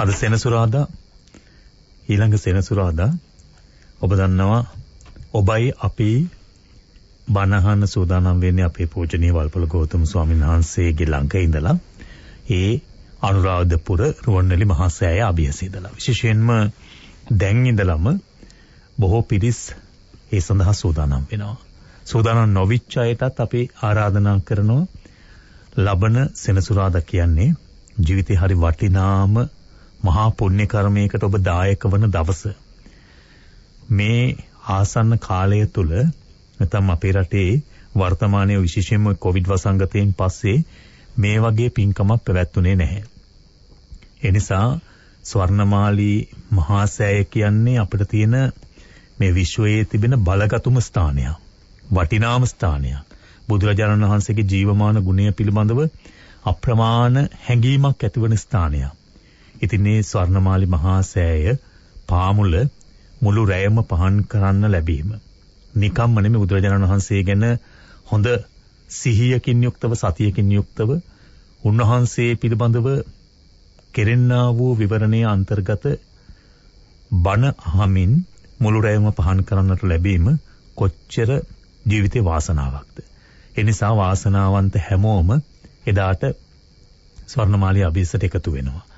අද සෙනසුරාදා ඊළඟ සෙනසුරාදා ඔබ දන්නවා ඔබයි අපි බණහන සූදානම් වෙන්නේ අපේ පූජනීය වල්පොල ගෞතම ස්වාමීන් වහන්සේගේ ළඟ ඉඳලා ඒ අනුරාධපුර රුවන්වැලි මහා සෑය අභියස ඉඳලා විශේෂයෙන්ම දැන් ඉඳලම බොහෝ පිරිස් ඒ සඳහා සූදානම් වෙනවා. සූදානම් නොවිච්ච අයටත් අපි ආරාධනා කරනවා ලබන සෙනසුරාදා කියන්නේ ජීවිතේ හරි වටිනාම මහා පුණ්‍ය කර්මයකට ඔබ දායක වන දවස. මේ ආසන්න කාලය තුල නැත්නම් අපේ රටේ වර්තමානයේ විශේෂයෙන්ම කොවිඩ් වසංගතයෙන් පස්සේ මේ වගේ පින්කමක් පැවැත්ුනේ නැහැ. ඒ නිසා ස්වර්ණමාලී මහා සෑය කියන්නේ අපිට තියෙන මේ විශ්වයේ තිබෙන බලගතුම ස්ථානයක්. වටිනාම ස්ථානයක්. බුදුරජාණන් වහන්සේගේ ජීවමාන ගුණය පිළිබඳව අප්‍රමාණ හැඟීමක් ඇතිවන ස්ථානයක්. ඉතින් මේ ස්වර්ණමාලි මහා සෑය පාමුල මුළු රැයම පහන් කරන්න ලැබීම. නිකම්ම නෙමෙයි බුදුරජාණන් වහන්සේ ගැන හොඳ සිහියකින් යුක්තව සතියකින් යුක්තව උන්වහන්සේ පිළිබඳව කෙරෙන්නා වූ විවරණයේ අන්තර්ගත බණ අහමින් මුළු රැයම පහන් කරන්නට ලැබීම කොච්චර ජීවිතේ වාසනාවක්ද. ඒ නිසා වාසනාවන්ත හැමෝම එදාට ස්වර්ණමාලිය අභිස්සට එකතු වෙනවා.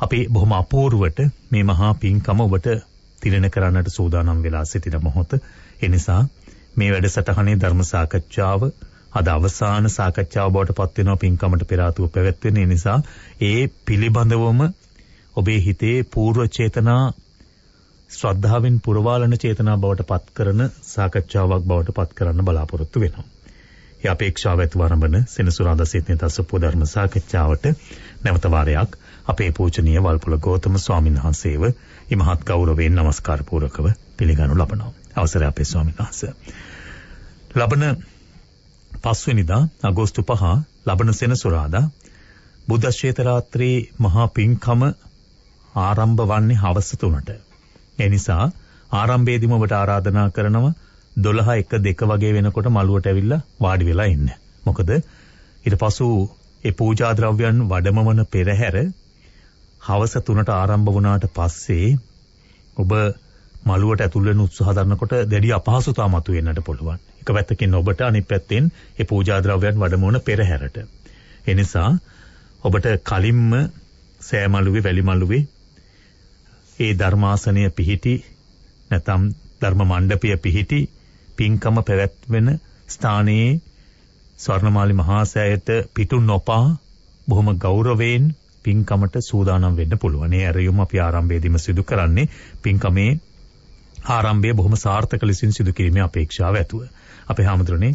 අපි බොහොම අපූර්වට මේ මහා පින්කම ඔබට තිරෙන කරන්නට සූදානම් වෙලා සිටින මොහොත. ඒ නිසා මේ වැඩසටහනේ ධර්ම සාකච්ඡාව අද අවසාන සාකච්ඡාව බවට පත් වෙනවා පින්කමට පෙර ආතුව පැවැත්වෙන නිසා ඒ පිළිබඳවම ඔබේ හිතේ పూర్ව චේතනා ශ්‍රද්ධාවෙන් පුරවාලන චේතනා බවට පත් කරන සාකච්ඡාවක් බවට පත් කරන්න බලාපොරොත්තු වෙනවා. ඒ අපේක්ෂාව ඇතුව ආරම්භන සෙනසුරාදා සිටින තසපු ධර්ම සාකච්ඡාවට නැවත වාරයක් අපේ පූජනීය වල්පොල ගෞතම ස්වාමීන් වහන්සේව ඉමහත් ගෞරවයෙන් নমස්කාර පූරකව පිළිගනු ලබනවා. අවසරයි අපේ ස්වාමීන් වහන්සේ. ලබන පස්වෙනිදා අගෝස්තු 5 ලබන සෙනසුරාදා බුද්ධ ශ්වේත රාත්‍රී මහා පින්කම ආරම්භ වන්නේ හවස 3ට. ඒ නිසා ආරම්භයේදීම ඔබට ආරාධනා කරනවා 12 1 2 වගේ වෙනකොට මළුවට ඇවිල්ලා වාඩි වෙලා ඉන්න. මොකද ඊට පසු ඒ පූජා ද්‍රව්‍යයන් වඩමවන පෙරහැර හවස 3ට ආරම්භ වුණාට පස්සේ ඔබ මළුවට ඇතුල් වෙන උත්සාහ දරනකොට දැඩි අපහසුතා මතුවෙන්නට පුළුවන්. එක පැත්තකින් ඔබට අනිත් පැත්තෙන් ඒ පූජා ද්‍රව්‍යයන් වඩමවන පෙරහැරට. ඒ නිසා ඔබට කලින්ම සෑමළුවේ වැලිමළුවේ ඒ ධර්මාසනය පිහිටි නැතම් ධර්ම මණ්ඩපය පිහිටි පින්කම පැවැත්වෙන ස්ථානයේ ස්වර්ණමාලි මහා සෑයට පිටු නොපා බොහොම ගෞරවයෙන් පින්කමට සූදානම් වෙන්න පුළුවන්. ඒ ඇරයුම අපි ආරම්භයේදීම සිදු කරන්නේ පින්කමේ ආරම්භය බොහොම සාර්ථක ලෙසින් සිදු කිරීමේ අපේක්ෂාව ඇතුව. අපේ හැමදෙරනේ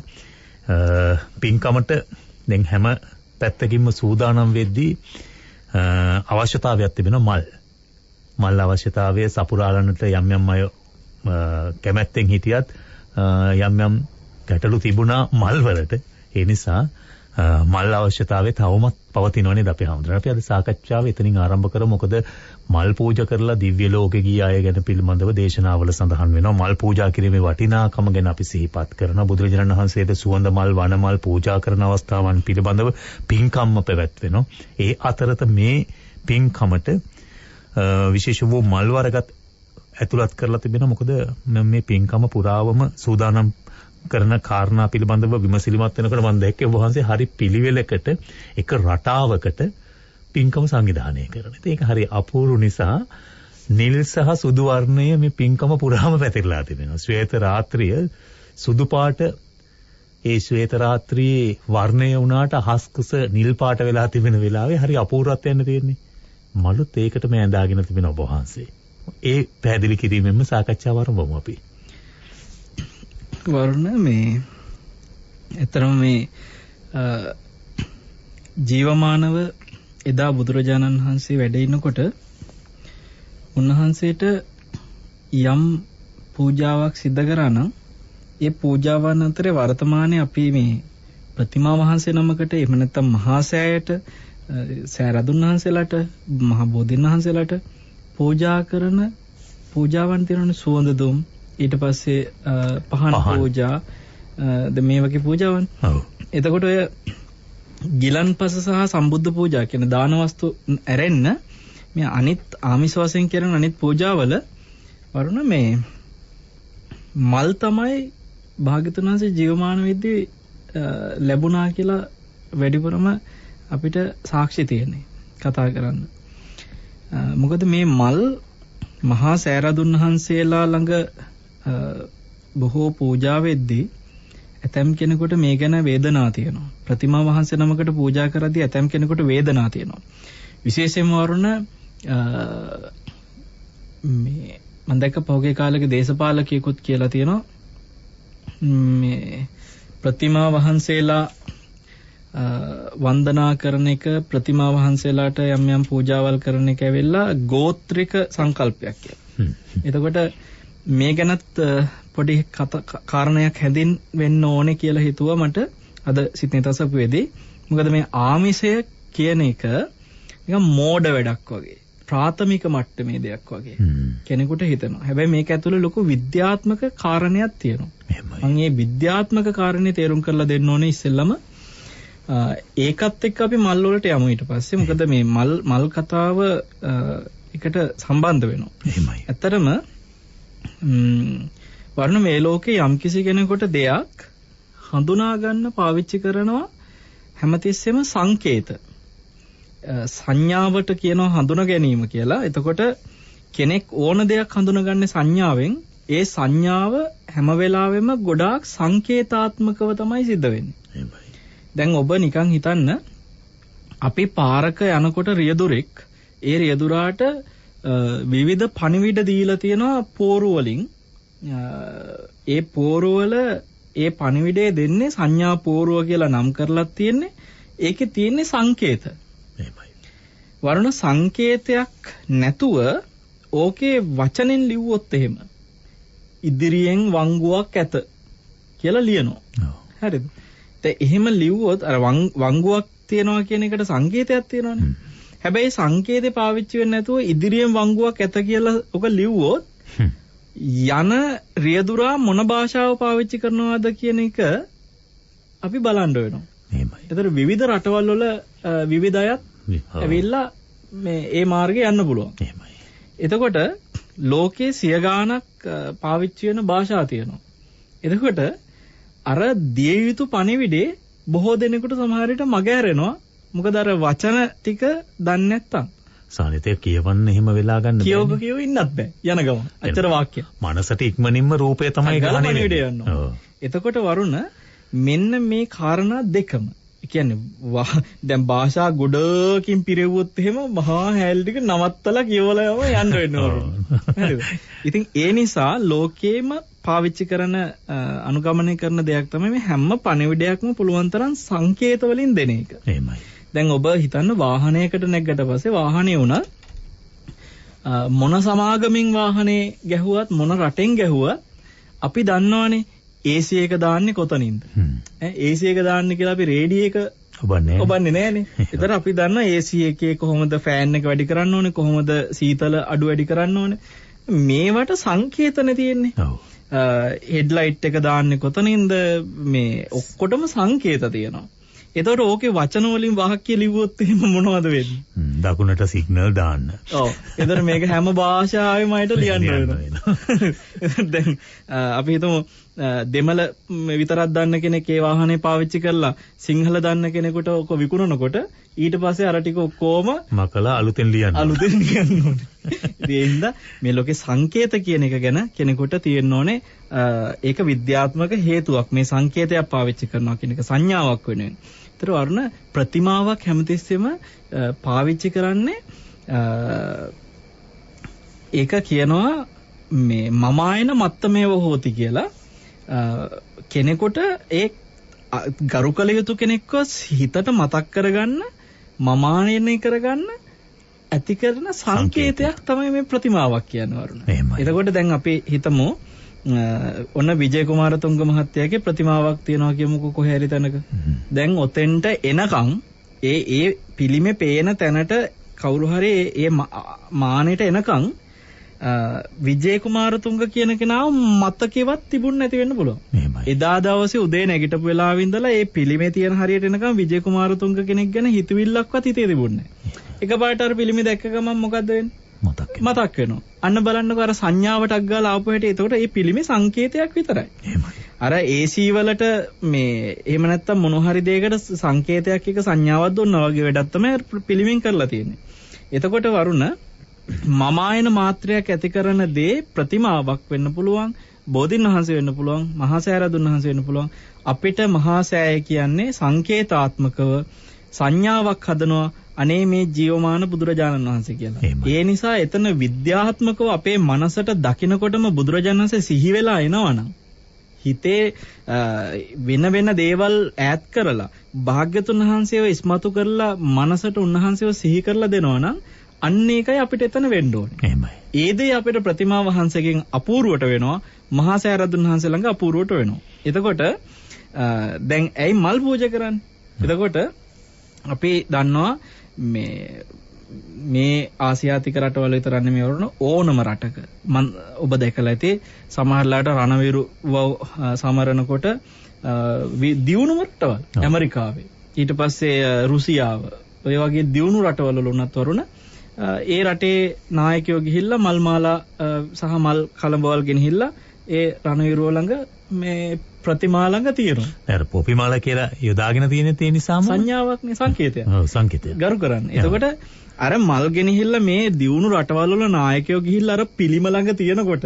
පින්කමට දැන් හැම පැත්තකින්ම සූදානම් වෙද්දී අවශ්‍යතාවයක් තිබෙනවා මල්. මල් අවශ්‍යතාවය සපුරාලන්නට යම් යම් අය කැමැත්තෙන් හිටියත් යම් යම් ගැටලු තිබුණා මල් වලට. ඒ නිසා මල් අවශ්‍යතාවය තවමත් පවතිනවනේ අපි හඳුනන. අපි අද සාකච්ඡාව එතනින් ආරම්භ කරමු. මොකද මල් පූජා කරලා දිව්‍ය ලෝකෙ ගිය අය ගැන පිළිබඳව දේශනාවල සඳහන් වෙනවා. මල් පූජා කිරීමේ වටිනාකම ගැන අපි සිහිපත් කරනවා. බුදුරජාණන් වහන්සේට සුවඳ මල් වන මල් පූජා කරන අවස්ථාවන් පිළිබඳව පින්කම්ම පැවැත්වෙනවා. ඒ අතරත මේ පින්කමට විශේෂ වූ මල් වර්ගත් ඇතුළත් කරලා තිබෙනවා. මොකද මේ පින්කම පුරාවම සූදානම් කරන කාරණා පිළිබඳව විමසිලිමත් වෙනකොට මම දැක්කේ ඔබ වහන්සේ හරි පිළිවෙලකට එක රටාවකට පින්කම සංවිධානය කරන. ඒක හරි අපූර්ව නිසා නිල් සහ සුදු වර්ණය මේ පින්කම පුරාම පැතිරලා තිබෙනවා. ශ්වේත රාත්‍රිය සුදු පාට ඒ ශ්වේත රාත්‍රියේ වර්ණය වුණාට අහස්කුස නිල් පාට වෙලා තිබෙන වෙලාවේ හරි අපූර්වත්වයක් තියෙන්නේ. මලුත් ඒකටම ඇඳාගෙන තිබෙන ඔබ වහන්සේ. ඒ පැහැදිලි කිරීමෙන්ම සාකච්ඡාව ආරම්භමු අපි. වරුණ මේ එතරම් මේ ජීවමානව එදා බුදුරජාණන් වහන්සේ වැඩ ඉනකොට උන්වහන්සේට යම් පූජාවක් සිද්ධ කරා නම් ඒ පූජාවන් අතරේ වර්තමානයේ අපි මේ ප්‍රතිමා වහන්සේ නමකට එහෙම නැත්නම් මහා සෑයට සෑරදුන් වහන්සේලාට මහා බෝධින් වහන්සේලාට පූජා කරන පූජාවන් තියෙනවනේ සුවඳ දුම් ඊට පස්සේ පහන් පූජා ද මේ වගේ පූජාවන්. ඔව්. එතකොට ඔය ගිලන්පස සහ සම්බුද්ධ පූජා කියන දාන වස්තු ඇරෙන්න මේ අනිත් ආමිෂ වශයෙන් කරන අනිත් පූජාවල වරුණ මේ මල් තමයි භාග්‍යතුන් වහන්සේ ජීවමාන වෙද්දී ලැබුණා කියලා වැඩිපුරම අපිට සාක්ෂි තියෙන්නේ කතා කරන්න. මොකද මේ මල් මහා සෑරදුන් වහන්සේලා ළඟ බොහෝ පූජා වෙද්දී ඇතම් කෙනෙකුට මේ ගැන වේදනා තියෙනවා. ප්‍රතිමා වහන්සේ නමකට පූජා කරද්දී ඇතම් කෙනෙකුට වේදනා තියෙනවා. විශේෂයෙන්ම වරුණ මේ මම දැක්ක පහුගිය කාලෙක දේශපාලකයෙකුත් කියලා තියෙනවා මේ ප්‍රතිමා වහන්සේලා වන්දනා කරන එක ප්‍රතිමා වහන්සේලාට යම් යම් පූජාවල් කරන එක ඇවිල්ලා ගෝත්‍රික සංකල්පයක් කියලා. එතකොට මේ ගැනත් පොඩි කාරණයක් හැදින් වෙන්න ඕනේ කියලා හිතුවා මට අද සිතේ තසපු වෙදී. මොකද මේ ආමිෂය කියන එක නිකන් මෝඩ වැඩක් වගේ. ප්‍රාථමික මට්ටමේ දෙයක් වගේ කෙනෙකුට හිතෙනවා. හැබැයි මේක ඇතුළේ ලොකු විද්‍යාත්මක කාරණයක් තියෙනවා. මම මේ විද්‍යාත්මක කාරණේ තේරුම් කරලා දෙන්න ඕනේ ඉස්සෙල්ලම ඒකත් එක්ක අපි මල් වලට යමු ඊට පස්සේ. මොකද මේ මල් මල් කතාව එකට සම්බන්ධ වෙනවා. එහෙමයි. ඇත්තටම වර්ණ මේ ලෝකේ යම්කිසි කෙනෙකුට දෙයක් හඳුනා ගන්න පාවිච්චි කරනවා හැමතිස්සෙම සංකේත. සංඥාවට කියනවා හඳුනා ගැනීම කියලා. එතකොට කෙනෙක් ඕන දෙයක් හඳුනගන්නේ සංඥාවෙන් ඒ සංඥාව හැම වෙලාවෙම ගොඩාක් සංකේතාත්මකව තමයි සිද්ධ වෙන්නේ. දැන් ඔබ නිකන් හිතන්න අපි පාරක යනකොට රියදුරෙක් ඒ රියදුරාට විවිධ පණිවිඩ දීලා තියෙනවා පෝරු වලින් ඒ පෝරු වල ඒ පණිවිඩය දෙන්නේ සංඥා පෝරුව කියලා නම් කරලා තියෙන්නේ ඒකේ තියෙන්නේ සංකේත වරුණ සංකේතයක් නැතුව ඕකේ වචනෙන් ලිව්වොත් එහෙම ඉදිරියෙන් වංගුවක් ඇත කියලා ලියනවා. හරිද? එහෙම ලිව්වොත් අර වංගුවක් තියනවා කියන එකට සංකේතයක් තියෙනවනේ. හැබැයි සංකේතේ පාවිච්චි වෙන්නේ නැතුව ඉදිරියෙන් වංගුවක් ඇත කියලා ඔක ලිව්වොත් යන රියදුරා මොන භාෂාව පාවිච්චි කරනවද කියන එක අපි බලන්න වෙනවා. එහෙමයි. ඒතර විවිධ රටවල් වල විවිධ අයත් ඇවිල්ලා මේ ඒ මාර්ගේ යන්න පුළුවන්. එහෙමයි. එතකොට ලෝකේ සිය ගාණක් පාවිච්චි වෙන භාෂා තියෙනවා. එතකොට අර දිය යුතු පණිවිඩේ බොහෝ දෙනෙකුට සමහර විට මග ඇරෙනවා. මොකද අර වචන ටික දන්නේ නැත්තම්. සානිතය කියවන්න එහෙම වෙලා ගන්න බෑ. කියවක කියව ඉන්නත් බෑ. යන ගම. අච්චර වාක්‍ය. මනසට ඉක්මනින්ම රූපය තමයි යනවා. එතකොට වරුණ මෙන්න මේ කාරණා දෙකම කියන්නේ දැන් භාෂා ගොඩකින් පිරෙව්වොත් එහෙම මහා හැල් ටික නවත්තලා කියවලා යම යන්න වෙනවා. හරිද? ඉතින් ඒ නිසා ලෝකේම පාවිච්චි කරන අනුගමනය කරන දෙයක් තමයි මේ හැම පණිවිඩයක්ම පුළුවන් තරම් සංකේත වලින් දෙන එක. එහෙමයි. දැන් ඔබ හිතන්න වාහනයකට නැග්ගට පස්සේ වාහනේ උනත් මොන සමාගමින් වාහනේ ගැහුවත් මොන රටෙන් ගැහුවත් අපි දන්නවනේ AC එක දාන්නේ කොතනින්ද? ඈ AC එක දාන්නේ කියලා අපි රේඩිය එක ඔබන්නේ ඔබන්නේ නෑනේ. ඒතර අපි දන්නා AC එකේ කොහොමද ෆෑන් එක වැඩි කරන්න ඕනේ කොහොමද සීතල අඩු වැඩි කරන්න ඕනේ. මේවට සංකේතන තියෙන්නේ. ඔව්. හෙඩ්ලයිට් එක දාන්නේ කොතනින්ද මේ ඔක්කොටම සංකේත තියෙනවා. එතකොට ඕකේ වචන වලින් වාක්‍ය ලිව්වොත් එහෙම මොනවද වෙන්නේ? දකුණට සිග්නල් දාන්න. ඔව්. එතකොට මේක හැම භාෂාවෙම අයට ලියන්න වෙනවා. දැන් අපි හිතමු දෙමළ විතරක් දන්න කෙනෙක් ඒ වාහනේ පාවිච්චි කරලා සිංහල දන්න කෙනෙකුට ඔක විකුණනකොට ඊට පස්සේ අර ටික ඔක්කොම මකලා අලුතෙන් ලියන්න. අලුතෙන් ලියන්න ඕනේ. හින්දා මේ ලෝකේ සංකේත කියන එක ගැන කෙනෙකුට තියෙන්න ඕනේ ඒක විද්‍යාත්මක හේතුවක් මේ සංකේතයක් පාවිච්චි කරනවා කියන එක සංඥාවක් වෙනුවෙන්. ඒතර වර්ණ ප්‍රතිමාවක් හැමතිස්සෙම පාවිච්චි කරන්නේ ඒක කියනවා මේ මමායන මත්තමේව හෝති කියලා. කෙනෙකුට ඒ ගරු කළ යුතු කෙනෙක්ව හිතට මතක් කරගන්න මමානයනය කරගන්න ඇති කරන සංකේතයක් තමයි මේ ප්‍රතිමාවක් කියන්නේ වරුණ. එතකොට දැන් අපි හිතමු ඔන්න විජය කුමාරතුංග මහත්තයාගේ ප්‍රතිමාවක් තියෙනවා කියමුකෝ කොහේ හරි තැනක. දැන් ඔතෙන්ට එනකන් ඒ ඒ පිළිමේ පේන තැනට කවුරු හරි ඒ මානෙට එනකන් විජේ කුමාරතුංග කියන කෙනාව මතකෙවත් තිබුණ නැති වෙන්න පුළුවන්. එදා දවසේ උදේ නැගිටපු වෙලාවෙ ඉඳලා ඒ පිළිමේ තියෙන හරියට එනකම් විජේ කුමාරතුංග කෙනෙක් ගැන හිතවිල්ලක්වත් හිතේ තිබුණේ නැහැ. එකපාරට අර පිළිමි දැක්ක ගමන් මොකද්ද වෙන්නේ? මතක්. මතක් වෙනවා. අන්න බලන්නකෝ අර සංඥාවටක් ගාලා ආපු හැටි. එතකොට මේ පිළිමේ සංකේතයක් විතරයි. එහෙමයි. අර AC වලට මේ එහෙම නැත්තම් මොන හරි දෙයකට සංකේතයක් එක සංඥාවක් දුන්නා වගේ වැඩක් තමයි පිළිමින් කරලා තියෙන්නේ. එතකොට වරුණ මම ආයන මාත්‍රයක් ඇති කරන දේ ප්‍රතිමාවක් වෙන්න පුළුවන් බෝධින් වහන්සේ වෙන්න පුළුවන් මහා සෑරදුන් වහන්සේ වෙන්න පුළුවන් අපිට මහා සෑය කියන්නේ සංකේතාත්මකව සංඥාවක් හදනවා අනේ මේ ජීවමාන බුදුරජාණන් වහන්සේ කියලා. ඒ නිසා එතන විද්‍යාත්මකව අපේ මනසට දකිනකොටම බුදුරජාණන් වහන්සේ සිහි වෙලා එනවනම් හිතේ වෙන වෙන දේවල් ඈත් කරලා භාග්‍යතුන් වහන්සේව ඉස්මතු කරලා මනසට උන්වහන්සේව සිහි කරලා දෙනවනම් අන්න ඒකයි අපිට එතන වෙන්න ඕනේ. එහෙමයි. ඒ දේ අපිට ප්‍රතිමා වහන්සේගෙන් අපූර්වට වෙනවා මහා සෑරදුන් වහන්සේ ළඟ අපූර්වට වෙනවා. එතකොට දැන් ඇයි මල් පූජා කරන්නේ? එතකොට අපි දන්නවා මේ මේ ආසියාතික රටවල විතරක් නෙමෙයි වරුණ ඕනම රටක. මම ඔබ දැකලා ඇති සමහරලාට රණවිරු සමරනකොට අ, වි- දියුණු රටවල්. ඇමරිකාවේ. ඊට පස්සේ රුසියාව. ඔය වගේ දියුණු රටවල උනත් වරුණ ඒ රටේ නායකයෝ ගිහිල්ලා මල් මාලා අ, සහ මල් කලඹවල් ගෙනහිල්ලා ඒ රණවිරුව ළඟ මේ ප්‍රතිමා ළඟ තියෙනවා අර පොපිමාල කියලා යොදාගෙන තියෙන තේ නිසාම සංඥාවක්නේ සංකේතයක් ඔව් සංකේතය. ගරු කරන්න. එතකොට අර මල් ගෙනහිල්ලා මේ දියුණු රටවල් වල නායකයෝ ගිහිල්ලා අර පිළිම ළඟ තියෙනකොට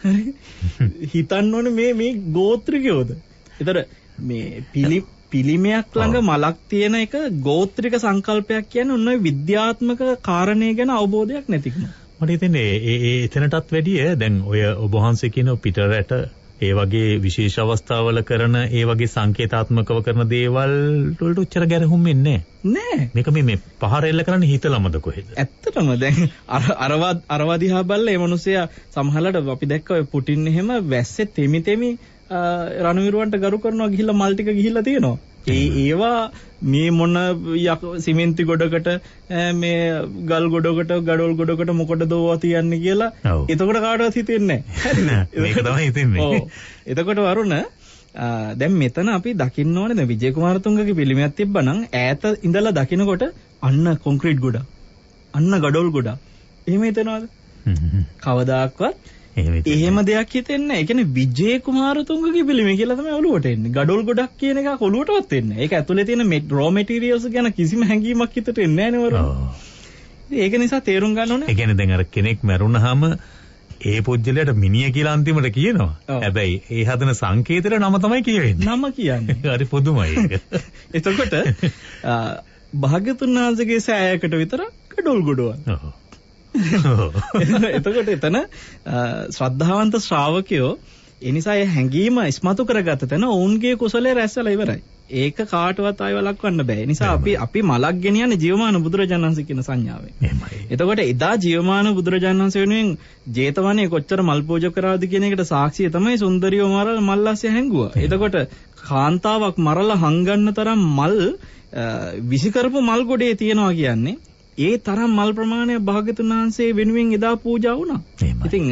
හිතන්න ඕනේ මේ මේ ගෝත්‍රිකයෝද. ඒතර මේ පිලි පිළිමයක් ළඟ මලක් තියෙන එක ගෝත්‍රික සංකල්පයක් කියන්නේ ඔන්න විද්‍යාත්මක කාරණේ ගැන අවබෝධයක් නැතිකම. මට හිතෙන්නේ ඒ ඒ එතනටත් වැඩිය දැන් ඔය ඔබ වහන්සේ කියන පිටරට ඒ වගේ විශේෂ අවස්ථාවල කරන ඒ වගේ සංකේතාත්මකව කරන දේවල් වලට උච්චර ගැරහුම් වෙන්නේ. නෑ. මේක මේ මේ පහර එල්ල කරන්න හිතලමද කොහෙද? ඇත්තටම දැන් අර අරවා අරවා දිහා බලලා ඒ මිනිස්සයා සමහරවිට අපි දැක්ක ඔය පුටින් එහෙම වැස්සේ තෙමි තෙමි රණවිරුවන්ට ගරු කරනවා ගිහිල්ලා මල් ටික ගිහිල්ලා තියෙනවා. ඒ ඒවා මේ මොන සිමෙන්ති ගොඩකට මේ ගල් ගොඩකට ගඩොල් ගොඩකට මොකටද ඕවා තියන්නේ කියලා. එතකොට කාටවත් හිතෙන්නේ නැහැ. මේක තමයි හිතෙන්නේ. ඔව්. එතකොට වරුණ දැන් මෙතන අපි දකින්න ඕනේ දැන් විජය කුමාරතුංගගේ පිළිමයක් තිබ්බනම් ඈත ඉඳලා දකිනකොට අන්න කොන්ක්‍රීට් ගොඩක්. අන්න ගඩොල් ගොඩක්. එහෙම හිතනවද? කවදාක්වත් එහෙම දෙයක් හිතෙන්නේ නැහැ. ඒ කියන්නේ විජය කුමාරතුංගගේ පිළිමය කියලා තමයි ඔලුවට එන්නේ. ගඩොල් ගොඩක් කියන එක ඔලුවටවත් එන්නේ නැහැ. ඒක ඇතුලේ තියෙන රෝ මැටීරියල්ස් ගැන කිසිම හැඟීමක් හිතට එන්නේ නැහැ. ඒක නිසා තේරුම් ගන්න ඕනේ. ඒ කියන්නේ දැන් අර කෙනෙක් මැරුණාම ඒ පුජ්‍යලයට මිනිය කියලා අන්තිමට කියනවා. හැබැයි ඒ හදන සංකේතෙට නම තමයි කියවෙන්නේ. නම කියන්නේ. හරි පුදුමයි ඒක. එතකොට භාග්‍යතුන් වහන්සේගේ සෑයකට විතර ගඩොල් ගොඩවල්. ඔව්. එතකොට එතන ශ්‍රද්ධාවන්ත ශ්‍රාවකයෝ ඒ නිසා ඒ හැඟීම ඉස්මතු කරගත්ත තැන ඔවුන්ගේ කුසලයේ රැස්සලා ඉවරයි. ඒක කාටවත් ආයෙ වළක්වන්න බෑ. නිසා අපි අපි මලක් ගෙනියන්නේ ජීවමාන බුදුරජාණන් වහන්සේ කියන සංඥාවෙන්. එහෙමයි. එතකොට එදා ජීවමාන බුදුරජාණන් වහන්සේ වෙනුවෙන් ජේතවනයේ කොච්චර මල් පූජා කරාද කියන එකට සාක්ෂිය තමයි සුන්දරියෝ මරලා මල්ලාස්සේ හැංගුවා. එතකොට කාන්තාවක් මරලා හංගන්න තරම් මල් අ, විසි කරපු මල් ගොඩේ තියනවා කියන්නේ ඒ තරම් මල් ප්‍රමාණයක් භාග්‍යතුන් වහන්සේ වෙනුවෙන් එදා පූජා වුණා. ඉතින්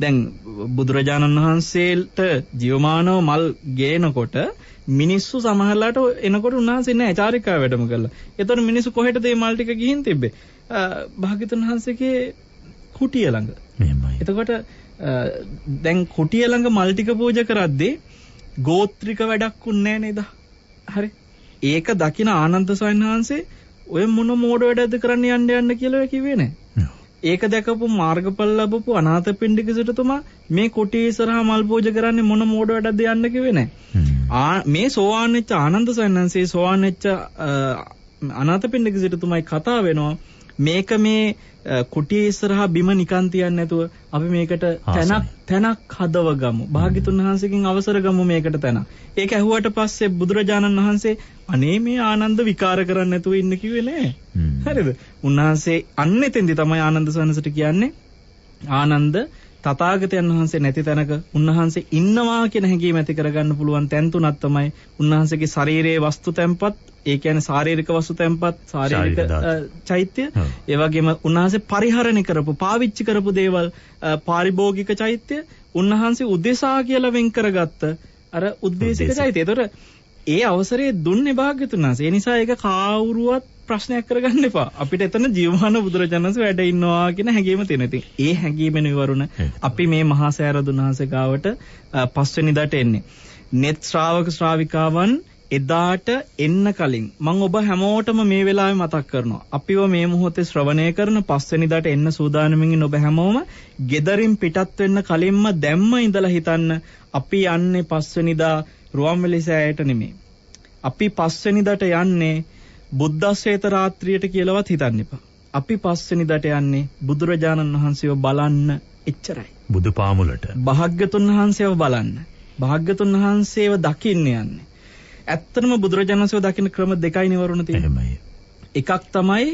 දැන් බුදුරජාණන් වහන්සේට ජීවමානව මල් ගේනකොට මිනිස්සු සමහරලාට එනකොට උන්වහන්සේ නෑ චාරිකාව වැඩම කළා. එතකොට මිනිස්සු කොහෙටද මේ මල් ටික ගිහින් තිබ්බේ? භාග්‍යතුන් වහන්සේගේ කුටිය ළඟ. එහෙමයි. එතකොට දැන් කුටිය ළඟ මල් ටික පූජා කරද්දී ගෝත්‍රික වැඩක් උන්නේ නේද? හරි. ඒක දකින ආනන්ද ස්වාමීන් වහන්සේ ඔය මොන මෝඩ වැඩද කරන්න යන්න යන්න කියලා කිව්වේ නෑ. ඒක දැකපු මාර්ගඵල ලැබපු අනාථපිණ්ඩික සිටුතුමා මේ කුටිය ඉස්සරහා මල් පූජා කරන්නේ මොන මෝඩ වැඩක්ද යන්න කිව්වේ නෑ. මේ සෝවාන් වෙච්ච ආනන්ද සයන්න්සේ සෝවාන් වෙච්ච අනාථපිණ්ඩික සිටුතුමයි කතා වෙනවා මේක මේ කුටිය ඉස්සරහා බිම නිකන් තියන්නේ නැතුව අපි මේකට. තැනක් තැනක් හදව ගමු. භාග්‍යතුන් වහන්සේගෙන් අවසර ගමු මේකට තැනක් ඒක ඇහුවට පස්සේ බුදුරජාණන් වහන්සේ අනේ මේ ආනන්ද විකාර කරන්නේ නැතුව ඉන්න කිව්වේ නෑ. හරිද? උන්වහන්සේ අන්න එතෙන්දි තමයි ආනන්ද සනසට කියන්නේ. ආනන්ද තථාගතයන් වහන්සේ නැති තැනක උන්වහන්සේ ඉන්නවා කියන හැඟීම ඇති කරගන්න පුළුවන් තැන් තුනක් තමයි උන්වහන්සේගේ ශරීරයේ වස්තු තැන්පත් ඒ කියන්නේ ශාරීරික වස්තු තැන්පත් ශාරීරික චෛත්‍ය. ඒ වගේම උන්වහන්සේ පරිහරණය කරපු පාවිච්චි කරපු දේවල් පාරිභෝගික චෛත්‍ය උන්වහන්සේ උදෙසා කියලා වෙන් කරගත්ත අර උද්දේශික. චෛත්‍ය. ඒතර ඒ අවසරය දුන්නේ භාග්‍යතුන් වහන්සේ. ඒ නිසා ඒක කාවුරුවත් ප්‍රශ්නයක් කරගන්න එපා. අපිට එතන ජීවමාන බුදුරජාණන්සේ වැඩ ඉන්නවා කියන හැඟීම තියෙන. ඉතින් ඒ හැඟීමෙන් විවරුණ අපි මේ මහා සෑරදුන් වහන්සේ ගාවට පස්වෙනිදාට එන්නේ. net ශ්‍රාවක ශ්‍රාවිකාවන් එදාට එන්න කලින් මම ඔබ හැමෝටම මේ වෙලාවේ මතක් කරනවා. අපිව මේ මොහොතේ ශ්‍රවණය කරන පස්වෙනිදාට එන්න සූදානමින් ඔබ හැමෝම gederin පිටත් වෙන්න කලින්ම දැම්ම ඉඳලා හිතන්න අපි යන්නේ පස්වෙනිදා රුවන්වැලි සෑයට නෙමෙයි. අපි පස්වෙනිදාට යන්නේ බුද්ධශ්වේත රාත්‍රියට කියලාවත් හිතන්න එපා. අපි පස්වෙනිදාට යන්නේ බුදුරජාණන් වහන්සේව බලන්න එච්චරයි. බුදු පාමුලට. භාග්‍යතුන් වහන්සේව බලන්න. භාග්‍යතුන් වහන්සේව දකින්න යන්නේ. ඇත්තටම බුදුරජාණන් වහන්සේව දකින්න ක්‍රම දෙකයි නිවරුණ තියෙන්නේ. එකක් තමයි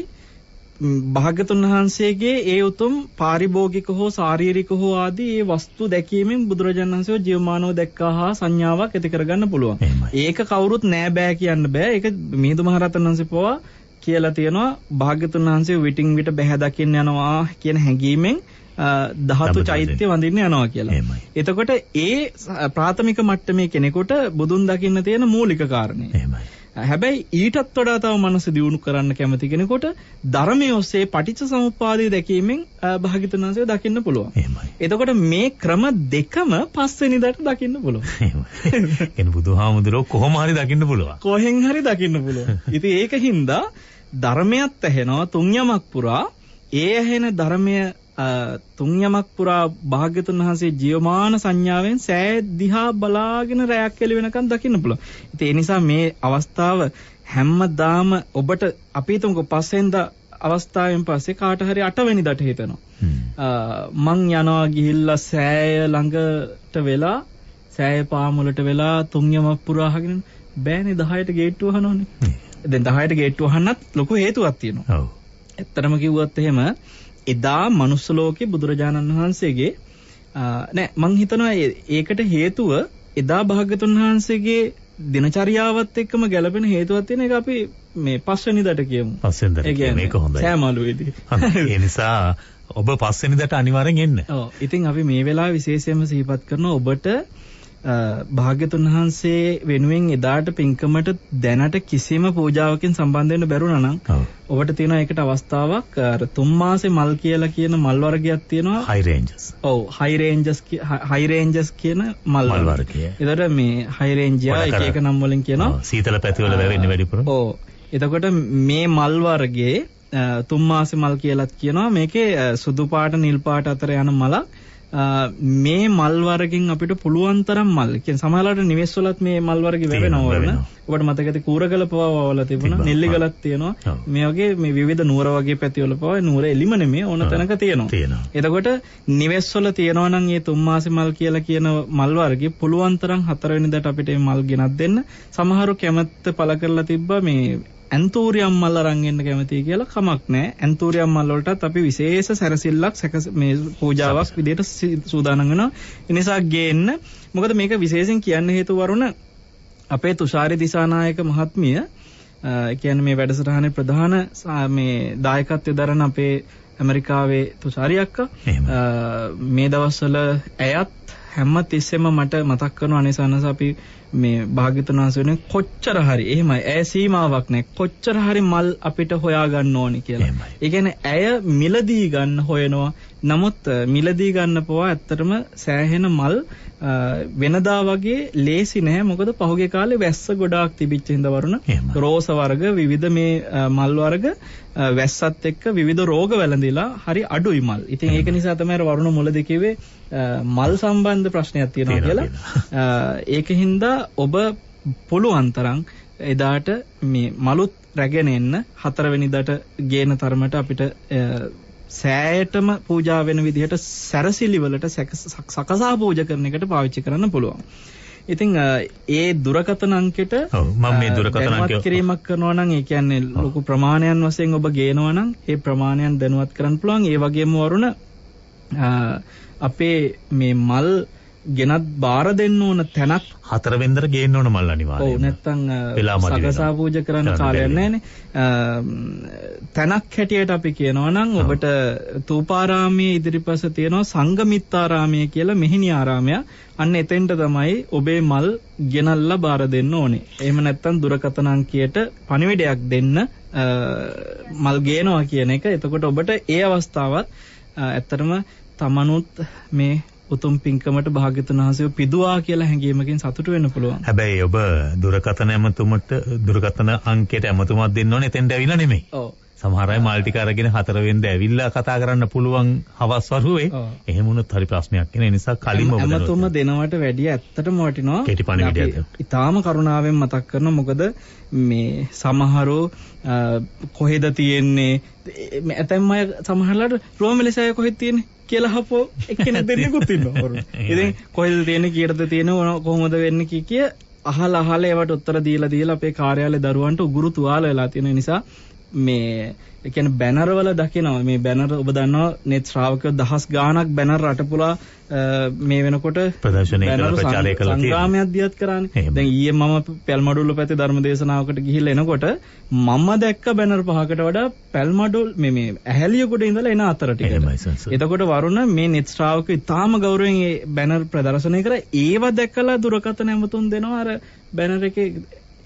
භාග්‍යතුන් වහන්සේගේ ඒ උතුම් පාරිභෝගික හෝ ශාරීරික හෝ ආදී ඒ වස්තු දැකීමෙන් බුදුරජාණන් වහන්සේව ජීවමානව දැක්කා හා සංඥාවක් ඇති කරගන්න පුළුවන්. ඒක කවුරුත් නෑ බෑ කියන්න බෑ. ඒක මිහිඳු මහරහතන් වහන්සේ පවා කියලා තියෙනවා භාග්‍යතුන් වහන්සේ විටින් විට බැහැ දකින්න යනවා කියන හැඟීමෙන් ධාතු චෛත්‍ය වඳින්න යනවා කියලා. එතකොට ඒ ප්‍රාථමික මට්ටමේ කෙනෙකුට බුදුන් දකින්න තියෙන මූලික කාරණේ. හැබැයි ඊටත් වඩා තව මනස දියුණු කරන්න කැමති කෙනෙකුට ධර්මයේ ඔස්සේ පටිච්ච සමුප්පාදය දැකීමෙන් භාග්‍යතුන් වහන්සේ දකින්න පුළුවන්. එතකොට මේ ක්‍රම දෙකම පස්වෙනිදට දකින්න පුළුවන්. එහෙමයි. බුදුහාමුදුරුවෝ කොහොම හරි දකින්න පුළුවන්. කොහෙන් හරි දකින්න පුළුවන්. ඉතින් ඒකින්ද ධර්මයක් ඇහෙනවා තුන් යමක් පුරා ඒ ඇහෙන ධර්මය තුන් යමක් පුරා භාග්‍යතුන් වහන්සේ ජීවමාන සංඥාවෙන් සෑ දිහා බලාගෙන රැයක් එළි වෙනකන් දකින්න පුළුවන්. ඉතින් ඒ නිසා මේ අවස්ථාව හැමදාම ඔබට අපි හිතමුකෝ පස්සෙන්ද අවස්ථාවෙන් පස්සේ කාට හරි 8 වෙනිදාට හිතනවා. මං යනවා ගිහිල්ලා සෑය ළඟට වෙලා සෑය පාමුලට වෙලා තුන් යමක් පුරාගෙන බෑනේ 10ට ගේට්ටුව අහනෝනේ. දැන් 10ට ගේට්ටුව අහන්නත් ලොකු හේතුවක් තියෙනවා. ඔව්. ඇත්තටම කිව්වොත් එහෙම එදා මනුස්ස ලෝකේ බුදුරජාණන් වහන්සේගේ නෑ මං හිතනවා ඒකට හේතුව එදා භාග්‍යතුන් වහන්සේගේ දිනචරියාවත් එක්කම ගැළපෙන හේතුවක් තියෙන එක අපි මේ පස්වෙනිදට කියමු. පස්වෙනිදට මේක හොඳයි. සෑමලුවේදී. ඒ නිසා ඔබ පස්වෙනිදට අනිවාර්යෙන් එන්න. ඔව්. ඉතින් අපි මේ වෙලාවේ විශේෂයෙන්ම සිහිපත් කරනවා ඔබට භාග්‍යතුන් වහන්සේ වෙනුවෙන් එදාට පින්කමට දැනට කිසිම පූජාවකින් සම්බන්ධ වෙන්න බැරුණා නම් ඔබට තියෙන එකට අවස්ථාවක් අර තුන් මාසේ මල් කියලා කියන මල් වර්ගයක් තියෙනවා හයි රේන්ජස්. ඔව් හයි රේන්ජස් හයි රේන්ජස් කියන මල් වර්ගය. ඒතර මේ හයි රේන්ජියා එක එක නම් වලින් කියනවා සීතල පැතිවල වැවෙන්නේ වැඩිපුර. ඔව්. එතකොට මේ මල් වර්ගයේ තුන් මාසේ මල් කියලාත් කියනවා මේකේ සුදු පාට නිල් පාට අතර යන මලක් මේ මල් වර්ගෙන් අපිට පුළුවන් තරම් මල් කියන්නේ සමහරවිට නිවෙස් වලත් මේ මල් වර්ග වැවෙනවා වරන. ඔබට මතකද කූරගල පවා වවලා තිබුණා. නෙල්ලිගලක් තියෙනවා. මේ වගේ මේ විවිධ නුවර වගේ පැතිවල පවා නුවර එලිම නෙමෙයි ඕන තැනක තියෙනවා. එතකොට නිවෙස් වල තියෙනවා නම් මේ තුන් මාසේ මල් කියලා කියන මල් වර්ගෙ පුළුවන් තරම් හතරවෙනිදාට අපිට මේ මල් ගෙනත් දෙන්න. සමහරු කැමැත්ත පළ කරලා තිබ්බා මේ ඇන්තෝරියම් මල් අරන් එන්න කැමතියි කියලා කමක් නැහැ. ඇන්තෝරියම් මල් වලටත් අපි විශේෂ සැරසිල්ලක් මේ පූජාවක් විදිහට සූදානම් වෙනවා. ඒ නිසා ගේන්න. මොකද මේක විශේෂයෙන් කියන්න හේතුව වරුණ අපේ තුෂාරි දිසානායක මහත්මිය කියන්නේ මේ වැඩසටහනේ ප්‍රධාන මේ දායකත්වය දරන අපේ ඇමරිකාවේ තුෂාරි අක්කා මේ දවස්වල ඇයත් හැම තිස්සෙම මට මතක් කරන අනේසනස අපි මේ භාග්‍යතුන් වහන්සේ කොච්චර හරි එහෙමයි ඇය සීමාවක් නැහැ කොච්චර හරි මල් අපිට හොයා ගන්න ඕනි කියලා. ඒ කියන්නේ ඇය මිලදී ගන්න හොයනවා. නමුත් මිලදී ගන්න පවා ඇත්තටම සෑහෙන මල් වෙනදා වගේ ලේසි නැහැ. මොකද පහුගිය කාලේ වැස්ස ගොඩාක් තිබිච්ච හින්දා වරුණ රෝස වර්ග විවිධ මේ මල් වර්ග වැස්සත් එක්ක විවිධ රෝග වැළඳිලා හරි අඩුයි මල්. ඉතින් ඒක නිසා තමයි වරුණ මුලදී කිව්වේ මල් සම්බන්ධ ප්‍රශ්නයක් තියෙනවා කියලා. ඒකින්ද ඔබ පුළුවන් තරම් එදාට මේ මලුත් රැගෙන එන්න හතරවෙනිදාට ගේන තරමට අපිට සෑයටම පූජා වෙන විදිහට සැරසිලි වලට සකසා පූජා කරන එකට පාවිච්චි කරන්න පුළුවන්. ඉතින් ඒ දුරකථන අංකෙට මම මේ දුරකථන අංකය කිරීමක් කරනවා නම් ඒ කියන්නේ ලොකු ප්‍රමාණයන් වශයෙන් ඔබ ගේනවා නම් ඒ ප්‍රමාණයන් දැනුවත් කරන්න පුළුවන්. ඒ වගේම වරුණ අපේ මේ මල් ගෙනත් බාර දෙන්න ඕන තැනක් හතර වෙන්දර ගේන්න ඕන මල් ඔව් අනිවාර්යයෙන්ම. නැත්තම්. සකසා පූජා කරන්න කාලයක් නැහැනේ. තැනක් හැටියට අපි කියනවා නම් ඔබට තූපාරාමයේ ඉදිරිපස තියෙනවා සංගමිත්තාරාමය කියලා මෙහිණි ආරාමය. අන්න එතෙන්ට තමයි ඔබේ මල් ගෙනල්ලා බාර දෙන්න ඕනේ. එහෙම නැත්තම් දුරකථන අංකයට පණිවිඩයක් දෙන්න මල් ගේනවා කියන එක. එතකොට ඔබට ඒ අවස්ථාවත් ඇත්තටම තමනුත් මේ උතුම් පින්කමට භාග්‍යතුන් වහන්සේව පිදුවා කියලා හැඟීමකින් සතුටු වෙන්න පුළුවන්. හැබැයි ඔබ දුරකථන ඇමතුමට දුරකථන අංකයට ඇමතුමක් දෙන්න ඕනේ එතෙන්ට ඇවිල්ලා නෙමෙයි. ඔව්. සමහර අය මල් ටික අරගෙන හතර වෙන්ද ඇවිල්ලා කතා කරන්න පුළුවන් හවස් වරුවේ. එහෙම වුණොත් හරි ප්‍රශ්නයක් වෙන නිසා කලින්ම ඔබ ඇමතුම දෙනවට වැඩිය ඇත්තටම වටිනවා. කෙටි පණිවිඩයක් ඊටාම කරුණාවෙන් මතක් කරනවා මොකද මේ සමහරව අ, කොහෙද තියෙන්නේ ඇතැම් අය සමහරලාට රෝමෙලසය කොහෙද තියෙන්නේ කියලා හපෝ එක්කෙනෙක් දෙන්නෙකුත් ඉන්නවා. වරුණ. ඉතින් කොහෙද තියෙන්නේ කීයටද තියෙන්නේ කොහොමද වෙන්නේ කී කිය අහලා අහලා ඒවට උත්තර දීලා දීලා අපේ කාර්යාලේ දරුවන්ට උගුරු තුවාල වෙලා තියෙන නිසා මේ ඒ කියන්නේ බැනර් වල දකිනවා මේ බැනර් ඔබ දන්නවා net ශ්‍රාවකයෝ දහස් ගාණක් බැනර් රටපුරා මේ වෙනකොට ප්‍රදර්ශනය කරලා ප්‍රචාරය කරලා තියෙනවා. සංග්‍රාමයක් දියත් කරානේ. දැන් ඊයේ මම පැල්මඩුල්ල පැත්තේ ධර්ම දේශනාවකට ගිහිල්ලා එනකොට මම දැක්ක බැනර් පහකට වඩා පැල්මඩුල් මේ මේ ඇහැලියකොට ඉඳලා එන අතර ටිකට. එතකොට වරුණ මේ net ශ්‍රාවකයෝ ඉතාම ගෞරවයෙන් මේ බැනර් ප්‍රදර්ශනය කරා. ඒව දැකලා දුරකථන ඇමතුම් දෙනවා අර බැනර් එකේ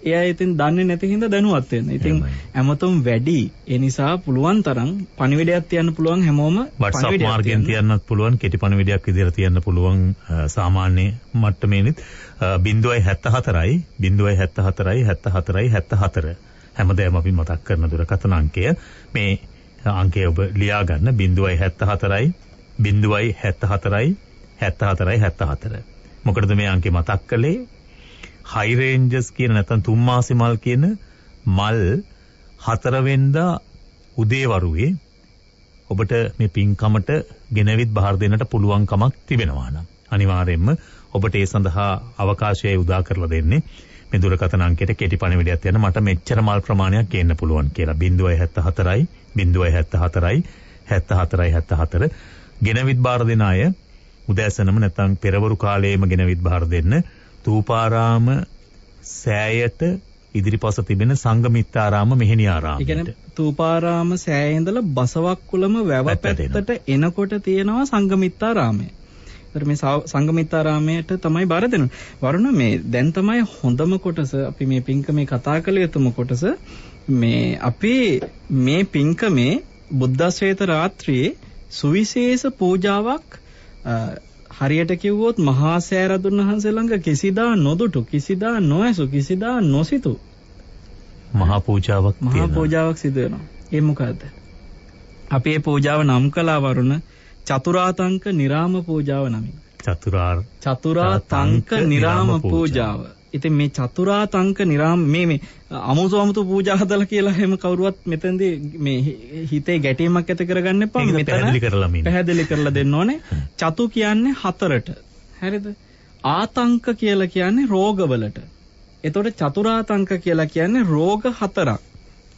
එයා ඉතින් දන්නේ නැති හින්දා දැනුවත් වෙන්න. ඉතින්. ඇමතුම් වැඩි. ඒ නිසා පුළුවන් තරම් පණිවිඩයක් තියන්න පුළුවන් හැමෝම WhatsApp මාර්ගයෙන් තියන්න. තියන්නත් පුළුවන් කෙටි පණිවිඩයක් විදිහට තියන්න පුළුවන් සාමාන්‍ය මට්ටමේනිත් අ, 0.74යි 0.74යි 74යි 74 හැමදාම අපි මතක් කරන දුරකථන අංකය මේ අංකය ඔබ ලියා ගන්න 0.74යි 0.74යි 74යි 74 මොකටද මේ අංකේ මතක් කළේ හයි රේන්ජස් කියන නැත්නම් තුම්මාසි මල් කියන මල් හතරවෙන්දා උදේවරුවේ ඔබට මේ පින්කමට ගෙනවිත් බාර දෙන්නට පුළුවන් කමක් තිබෙනවා නම් අනිවාර්යයෙන්ම ඔබට ඒ සඳහා අවකාශය උදා කරලා දෙන්නේ මේ දුරකථන අංකයට කෙටි පණිවිඩයක් යන මට මෙච්චර මල් ප්‍රමාණයක් ගේන්න පුළුවන් කියලා. 0.74යි 0.74යි 74යි 74 ගෙනවිත් බාර දෙන අය උදෑසනම නැත්නම් පෙරවරු කාලයේම ගෙනවිත් බාර දෙන්න තූපාරාම සෑයට ඉදිරිපස තිබෙන සංගමිත්තාරාම ඒ මෙහෙණියාරාමයට කියන්නේ තූපාරාම සෑයේ ඉඳලා බසවක්කුලම වැව පැත්තට එනකොට තියෙනවා සංගමිත්තාරාමය. ඒතර මේ සංගමිත්තාරාමයට තමයි බාර දෙන්නේ. වරුණ මේ දැන් තමයි හොඳම කොටස අපි මේ පින්කමේ කතා කළ යුතුම කොටස මේ අපි මේ පින්කමේ බුද්ධ රාත්‍රියේ සුවිශේෂ පූජාවක් හරියට කිව්වොත් මහා සෑ රදුන් වහන්සේ ළඟ කිසිදා නොදුටු කිසිදා නොඇසු කිසිදා නොසිතු මහා පූජාවක් මහා. පූජාවක් සිදු වෙනවා. ඒ මොකද්ද? අපි මේ පූජාව නම් කළා වරුණ චතුරාතංක නිරාම පූජාව නමින්. චතුරාර් චතුරාතංක නිරාම පූජාව. ඉතින් මේ චතුරාතංක නිරාම මේ මේ අමුතු අමුතු පූජා හදලා කියලා එහෙම කවුරුවත් මෙතෙන්දී මේ හිතේ ගැටීමක් ඇති කරගන්න එපා. මේක පැහැදිලි කරලා මින්. පැහැදිලි කරලා දෙන්න ඕනේ. චතු කියන්නේ හතරට. හරිද? ආතංක කියලා කියන්නේ රෝගවලට. එතකොට චතුරාතංක කියලා කියන්නේ රෝග හතරක්.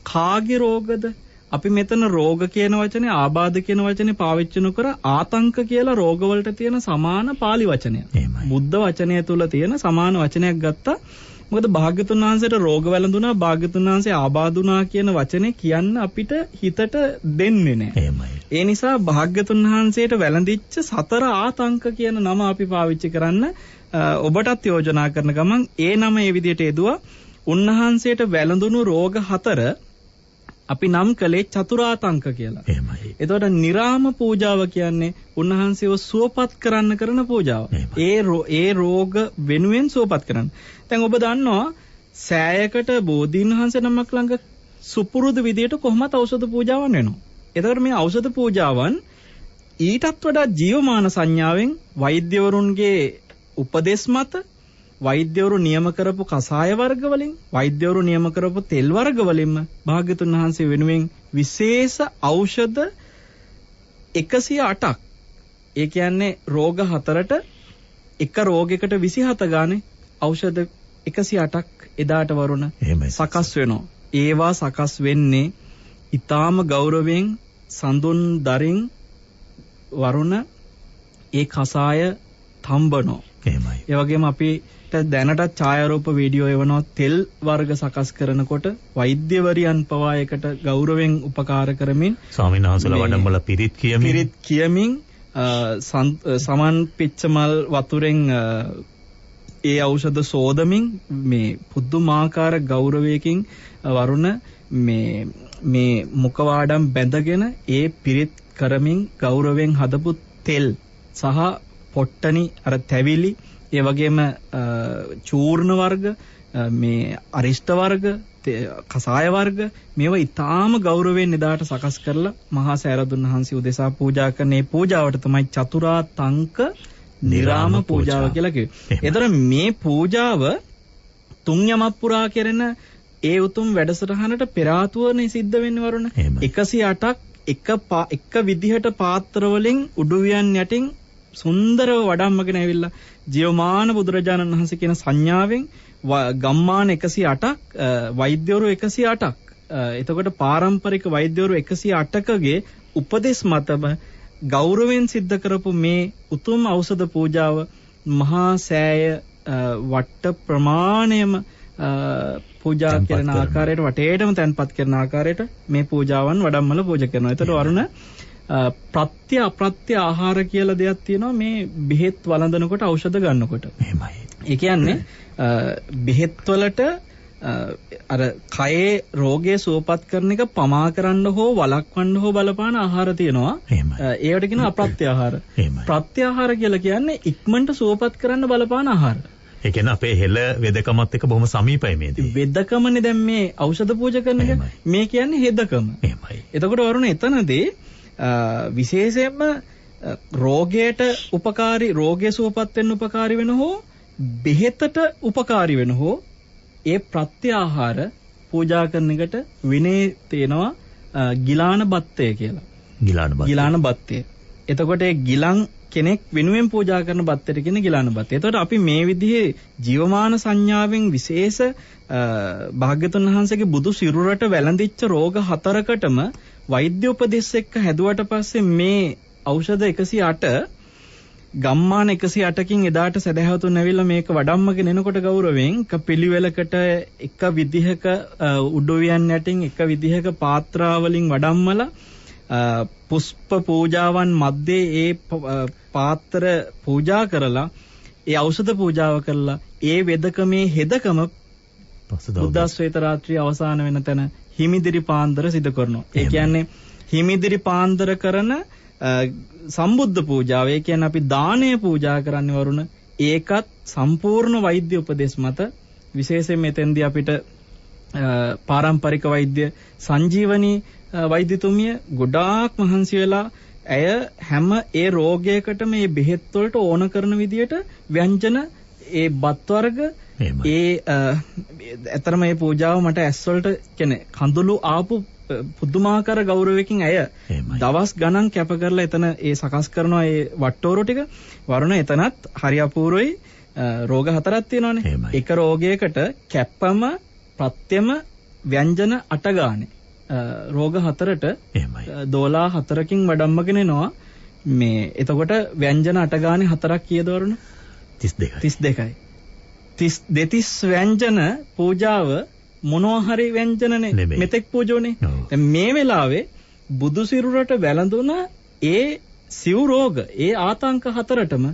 කාගේ රෝගද? අපි මෙතන රෝග කියන වචනේ ආබාධ කියන වචනේ පාවිච්චි නොකර ආතංක කියලා රෝගවලට තියෙන සමාන pāli වචනය. බුද්ධ වචනය තුල තියෙන සමාන වචනයක් ගත්තා. මොකද භාග්‍යතුන් වහන්සේට රෝග වැළඳුනා භාග්‍යතුන් වහන්සේ ආබාධුනා කියන වචනේ කියන්න අපිට හිතට දෙන්නේ නැහැ. ඒ නිසා භාග්‍යතුන් වහන්සේට වැළඳිච්ච සතර ආතංක කියන නම අපි පාවිච්චි කරන්න ඔබටත් යෝජනා කරන ගමන් ඒ නම ඒ විදිහට යෙදුවා. උන්වහන්සේට වැළඳුණු රෝග හතර අපි නම් කළේ චතුරාතංක කියලා. එහෙමයි. එතකොට නිරාම පූජාව කියන්නේ උන්වහන්සේව සුවපත් කරන්න කරන පූජාව. ඒ ඒ රෝග වෙනුවෙන් සුවපත් කරන්න. දැන් ඔබ දන්නවා සෑයකට බෝධීන් වහන්සේ නමක් ළඟ සුපුරුදු විදියට කොහොමද ඖෂධ පූජාවන් වෙනවා. එතකොට මේ ඖෂධ පූජාවන් ඊටත් වඩා ජීවමාන සංඥාවෙන් වෛද්‍යවරුන්ගේ උපදෙස් මත වෛද්‍යවරු නියම කරපු කසාය වර්ග වලින් වෛද්‍යවරු නියම කරපු තෙල් වර්ග වලින්ම භාග්‍යතුන් වහන්සේ වෙනුවෙන් විශේෂ ඖෂධ 108ක් ඒ කියන්නේ රෝග හතරට එක රෝගයකට 27 ගානේ ඖෂධ 108ක් එදාට වරුණ. සකස් වෙනවා. ඒවා සකස් වෙන්නේ ඊටාම ගෞරවයෙන් සඳුන් දරින් වරුණ ඒ කසාය තම්බනවා. එහෙමයි. ඒ වගේම අපිට දැනටත් ඡායාරූප වීඩියෝ එවනවා තෙල් වර්ග සකස් කරනකොට වෛද්‍යවරියන් පවා එකට ගෞරවයෙන් උපකාර කරමින් ස්වාමීන් වහන්සේලා මේ වඩම්මලා පිරිත් කියමින් පිරිත් කියමින් සමන් පිච්චමල් වතුරෙන් ඒ ඖෂධ සෝදමින් මේ පුදුමාකාර ගෞරවයකින් වරුණ මේ මේ මුඛවාඩම් බැඳගෙන ඒ පිරිත් කරමින් ගෞරවයෙන් හදපු තෙල් සහ පොට්ටනි අර තැවිලි ඒ වගේම චූර්ණ වර්ග මේ අරිෂ්ඨ වර්ග කසාය වර්ග මේවා ඊටාම ගෞරවයෙන් එදාට සකස් කරලා මහා සෑරදුන් වහන්සේ උදෙසා පූජා කරන මේ පූජාවට තමයි චතුරා තංක නිරාම පූජාව කියලා කිව්වේ. ඒතර මේ පූජාව තුන් යමක් පුරා කෙරෙන ඒ උතුම් වැඩසටහනට පෙර ආතුවනේ සිද්ධ වෙන්නේ වරුණ. එහෙමයි. 108ක් එක එක විදිහට පාත්‍ර වලින් උඩුවියන් යටින් සුන්දරව වඩම්මගෙන ඇවිල්ලා ජීවමාන බුදුරජාණන් වහන්සේ කියන සංඥාවෙන් ගම්මාන 108ක් අ, වෛද්‍යවරු 108ක් අ, එතකොට පාරම්පරික වෛද්‍යවරු 108කගේ උපදෙස් මතම ගෞරවයෙන් සිද්ධ කරපු මේ උතුම් ඖෂධ පූජාව මහා සෑය වට්ට ප්‍රමාණයම පූජා කරන. ආකාරයට වටේටම තැන්පත් කරන ආකාරයට මේ පූජාවන් වඩම්මල පූජා කරනවා. ඒතකොට වරුණ ප්‍රත්‍ය අප්‍රත්‍ය ආහාර කියලා දෙයක් තියෙනවා මේ බෙහෙත් වළඳනකොට ඖෂධ ගන්නකොට. එහෙමයි. ඒ කියන්නේ බෙහෙත් වලට අර කයේ රෝගය සුවපත් කරන එක පමා කරන්න හෝ වළක්වන්න හෝ බලපාන ආහාර තියෙනවා. ඒවට කියනවා අප්‍රත්‍ය ආහාර. ප්‍රත්‍ය ආහාර කියලා කියන්නේ ඉක්මනට සුවපත් කරන්න බලපාන ආහාර. ඒ කියන්නේ අපේ හෙළ වෙදකමත් එක්ක බොහොම සමීපයි මේ දේ. වෙදකමනේ දැන් මේ ඖෂධ පූජා කරන එක. මේ කියන්නේ හෙදකම. එහෙමයි. එතකොට වරුණ එතනදී විශේෂයෙන්ම රෝගයට උපකාරී රෝගය සුවපත් වෙන්න උපකාරී වෙන හෝ බෙහෙතට උපකාරී වෙන හෝ ඒ ප්‍රත්‍ය ආහාර පූජා කරන එකට විනේ තේනවා ගිලාන බත්තය කියලා. ගිලාන බත්. ගිලාන බත්තය. එතකොට ඒ ගිලන් කෙනෙක් වෙනුවෙන් පූජා කරන බත්තට කියන ගිලාන බත්තය. එතකොට අපි මේ විදිහේ ජීවමාන සංඥාවෙන් විශේෂ භාග්‍යතුන් වහන්සේගේ බුදු සිරුරට වැළඳිච්ච රෝග හතරකටම වෛද්‍ය උපදෙස් එක්ක හැදුවට පස්සේ මේ ඖෂධ 108 ගම්මාන 108කින් එදාට සදහැවතුන් ඇවිල්ලා මේක වඩම්මගෙන එනකොට ගෞරවයෙන් එක පිළිවෙලකට එක විදිහක උඩුවියන් යටින් එක විදිහක පාත්‍රාවලින් වඩම්මලා පුෂ්ප පූජාවන් මැද්දේ ඒ පාත්‍ර පූජා කරලා ඒ ඖෂධ පූජාව කරලා ඒ වෙදකමේ හෙදකම පසුදා බුද්ධාශ්වේත රාත්‍රිය අවසාන වෙන තැන හිමිදිරි පාන්දර සිදු කරනවා. ඒ. කියන්නේ හිමිදිරි පාන්දර කරන සම්බුද්ධ පූජාව. ඒ කියන්නේ අපි දානය පූජා කරන්නේ වරුණ ඒකත් සම්පූර්ණ වෛද්‍ය උපදෙස් මත විශේෂයෙන් මෙතෙන්දී අපිට පාරම්පරික වෛද්‍ය සංජීවනී වෛද්‍යතුමිය ගොඩාක් මහන්සි වෙලා ඇය හැම ඒ රෝගයකටම මේ බෙහෙත් වලට ඕන කරන විදියට ව්‍යංජන ඒ බත් වර්ග. ඒ ඇතරම මේ පූජාව මට ඇස් වලට කියන්නේ කඳුළු ආපු පුදුමාකාර ගෞරවයකින් ඇය. දවස් ගණන් කැප කරලා එතන ඒ සකස් කරනවා ඒ වට්ටෝරු ටික වරුණ එතනත් හරි අපූර්වයි රෝග හතරක් තියෙනවානේ. එක රෝගයකට කැප්පම ප්‍රත්‍යම ව්‍යංජන අට ගානේ රෝග හතරට. දෝලා හතරකින් වඩම්මගෙන එනවා මේ එතකොට ව්‍යංජන අට ගානේ හතරක් කීයද වරුණ 32යි. 32යි. 30 දෙතිස් ව්‍යංජන පූජාව මොනවා හරි ව්‍යංජනනේ. මෙතෙක් පූජෝනේ. දැන් මේ වෙලාවේ බුදු සිරුරට වැළඳුන ඒ සිව් රෝග ඒ ආතංක හතරටම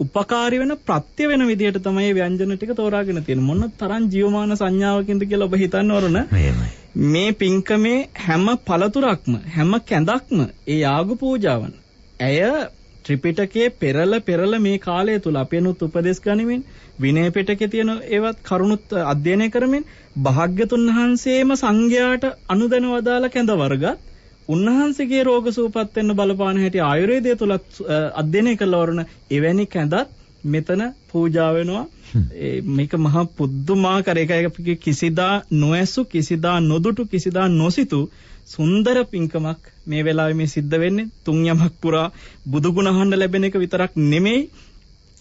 උපකාරී වෙන ප්‍රත්‍ය වෙන විදිහට තමයි ව්‍යංජන ටික තෝරාගෙන තියෙන්නේ. මොන තරම් ජීවමාන සංඥාවකින්ද කියලා ඔබ හිතන්න. එහෙමයි. මේ පින්කමේ හැම පළතුරක්ම හැම කැඳක්ම ඒ යාග පූජාවන්. ඇය ත්‍රිපිටකයේ පෙරල පෙරල මේ කාලය තුල අපේනුත් උපදෙස් ගනිමින් විනය පිටකේ තියෙන ඒවත් කරුණුත් අධ්‍යයනය කරමින් භාග්‍යතුන් වහන්සේම සංඝයාට අනුදැන වදාළ කැඳ වර්ගත් උන්වහන්සේගේ රෝග සුවපත් වෙන්න බලපාන හැටි ආයුර්වේදය තුලත් අ, අධ්‍යයනය කළ වරුණ එවැනි කැඳත් මෙතන පූජා වෙනවා. මේක මහා පුදුමාකාර. එකයි කිසිදා නොඇසු කිසිදා නොදුටු කිසිදා නොසිතු සුන්දර පින්කමක් මේ වෙලාවේ මේ සිද්ධ වෙන්නේ. තුන් යමක් පුරා බුදු ගුණ අහන්න ලැබෙන එක විතරක් නෙමෙයි.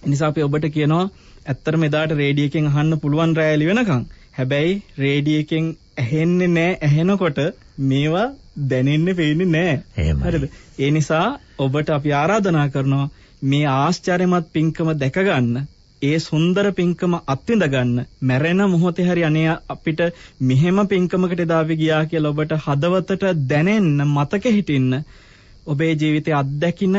නිසා අපි ඔබට කියනවා ඇත්තටම එදාට රේඩියෝ එකෙන් අහන්න පුළුවන් රැයලි වෙනකන්. හැබැයි රේඩියෝ එකෙන් ඇහෙන්නේ නැහැ ඇහෙනකොට මේවා දැනෙන්නේ පේන්නේ නැහැ. හරිද? ඒ නිසා ඔබට අපි ආරාධනා කරනවා මේ ආශ්චර්යමත් පින්කම දැක ගන්න ඒ සුන්දර පින්කම අත්විඳ ගන්න මැරෙන මොහොතේ හරි අනේ අපිට මෙහෙම පින්කමකට එදා අපි ගියා කියලා ඔබට හදවතට දැනෙන්න මතක හිටින්න ඔබේ ජීවිතයේ අත්දැකින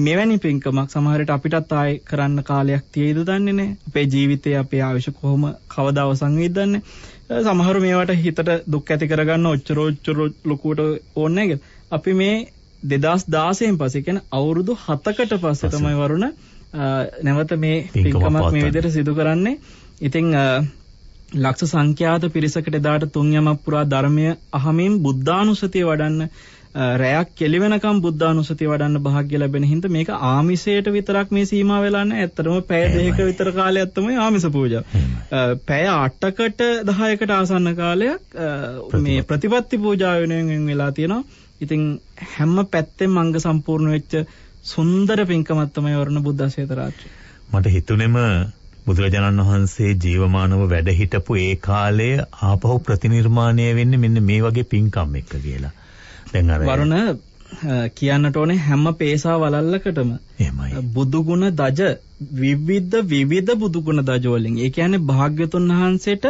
මෙවැනි පින්කමක් සමහරට අපිටත් ආයේ කරන්න කාලයක් තියෙයිද දන්නේ නැහැ. අපේ ජීවිතයේ අපේ ආයුෂ කොහොම කවදා අවසන් වෙයිද දන්නේ සමහරු මේවට හිතට දුක් ඇති කරගන්න ඔච්චර ඔච්චර ලොකුවට ඕනේ නැහැ. අපි මේ 2016න් පස්සේ කියන්නේ අවුරුදු 7කට පස්සේ තමයි වරුණ නැවත මේ පින්කමක් මේ විදිහට සිදු කරන්නේ. ඉතින් ලක්ෂ සංඛ්‍යාත පිරිසකට එදාට තුන් යමක් පුරා ධර්මය අහමින් බුද්ධානුස්සතිය වඩන්න රැයක් කෙලි වෙනකම් බුද්ධානුස්සතිය වඩන්න භාග්‍ය ලැබෙන හින්දා මේක ආමිසයට විතරක් මේ සීමා වෙලා නැහැ. ඇත්තටම පැය දෙකක විතර කාලයක් තමයි ආමිස පූජාව. පැය 8කට 10කට ආසන්න කාලයක් මේ ප්‍රතිපත්ති පූජාව වෙනුවෙන් වෙලා තියෙනවා. ඉතින් හැම පැත්තෙම අංග සම්පූර්ණ වෙච්ච සුන්දර පින්කමක් තමයි වරුණ බුද්ධාශේත රාත්‍රිය. මට හිතුනේම බුදුරජාණන් වහන්සේ ජීවමානව වැඩ හිටපු ඒ කාලය ආපහු ප්‍රතිනිර්මාණය වෙන්නේ මෙන්න මේ වගේ පින්කම් එක්ක කියලා. දැන් අර වරුණ කියන්නට ඕනේ හැම පේසා වලල්ලකටම බුදුගුණ දජ විවිධ විවිධ බුදුගුණ දජ වලින් ඒ කියන්නේ භාග්‍යතුන් වහන්සේට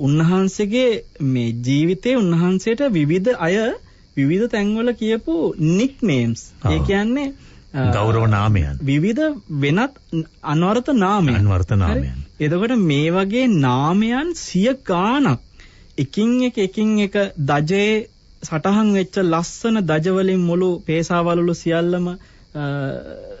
උන්වහන්සේගේ මේ ජීවිතේ උන්වහන්සේට විවිධ අය විවිධ තැන්වල කියපු නික් නේම්ස් ඒ කියන්නේ ගෞරව නාමයන්. විවිධ වෙනත් අනවර්ථ නාමයන්. අනවර්ථ නාමයන්. එතකොට මේ වගේ නාමයන් සිය ගාණක් එකින් එක එකින් එක දජේ සටහන් වෙච්ච ලස්සන දජ වලින් මුළු පේසාවලුළු සියල්ලම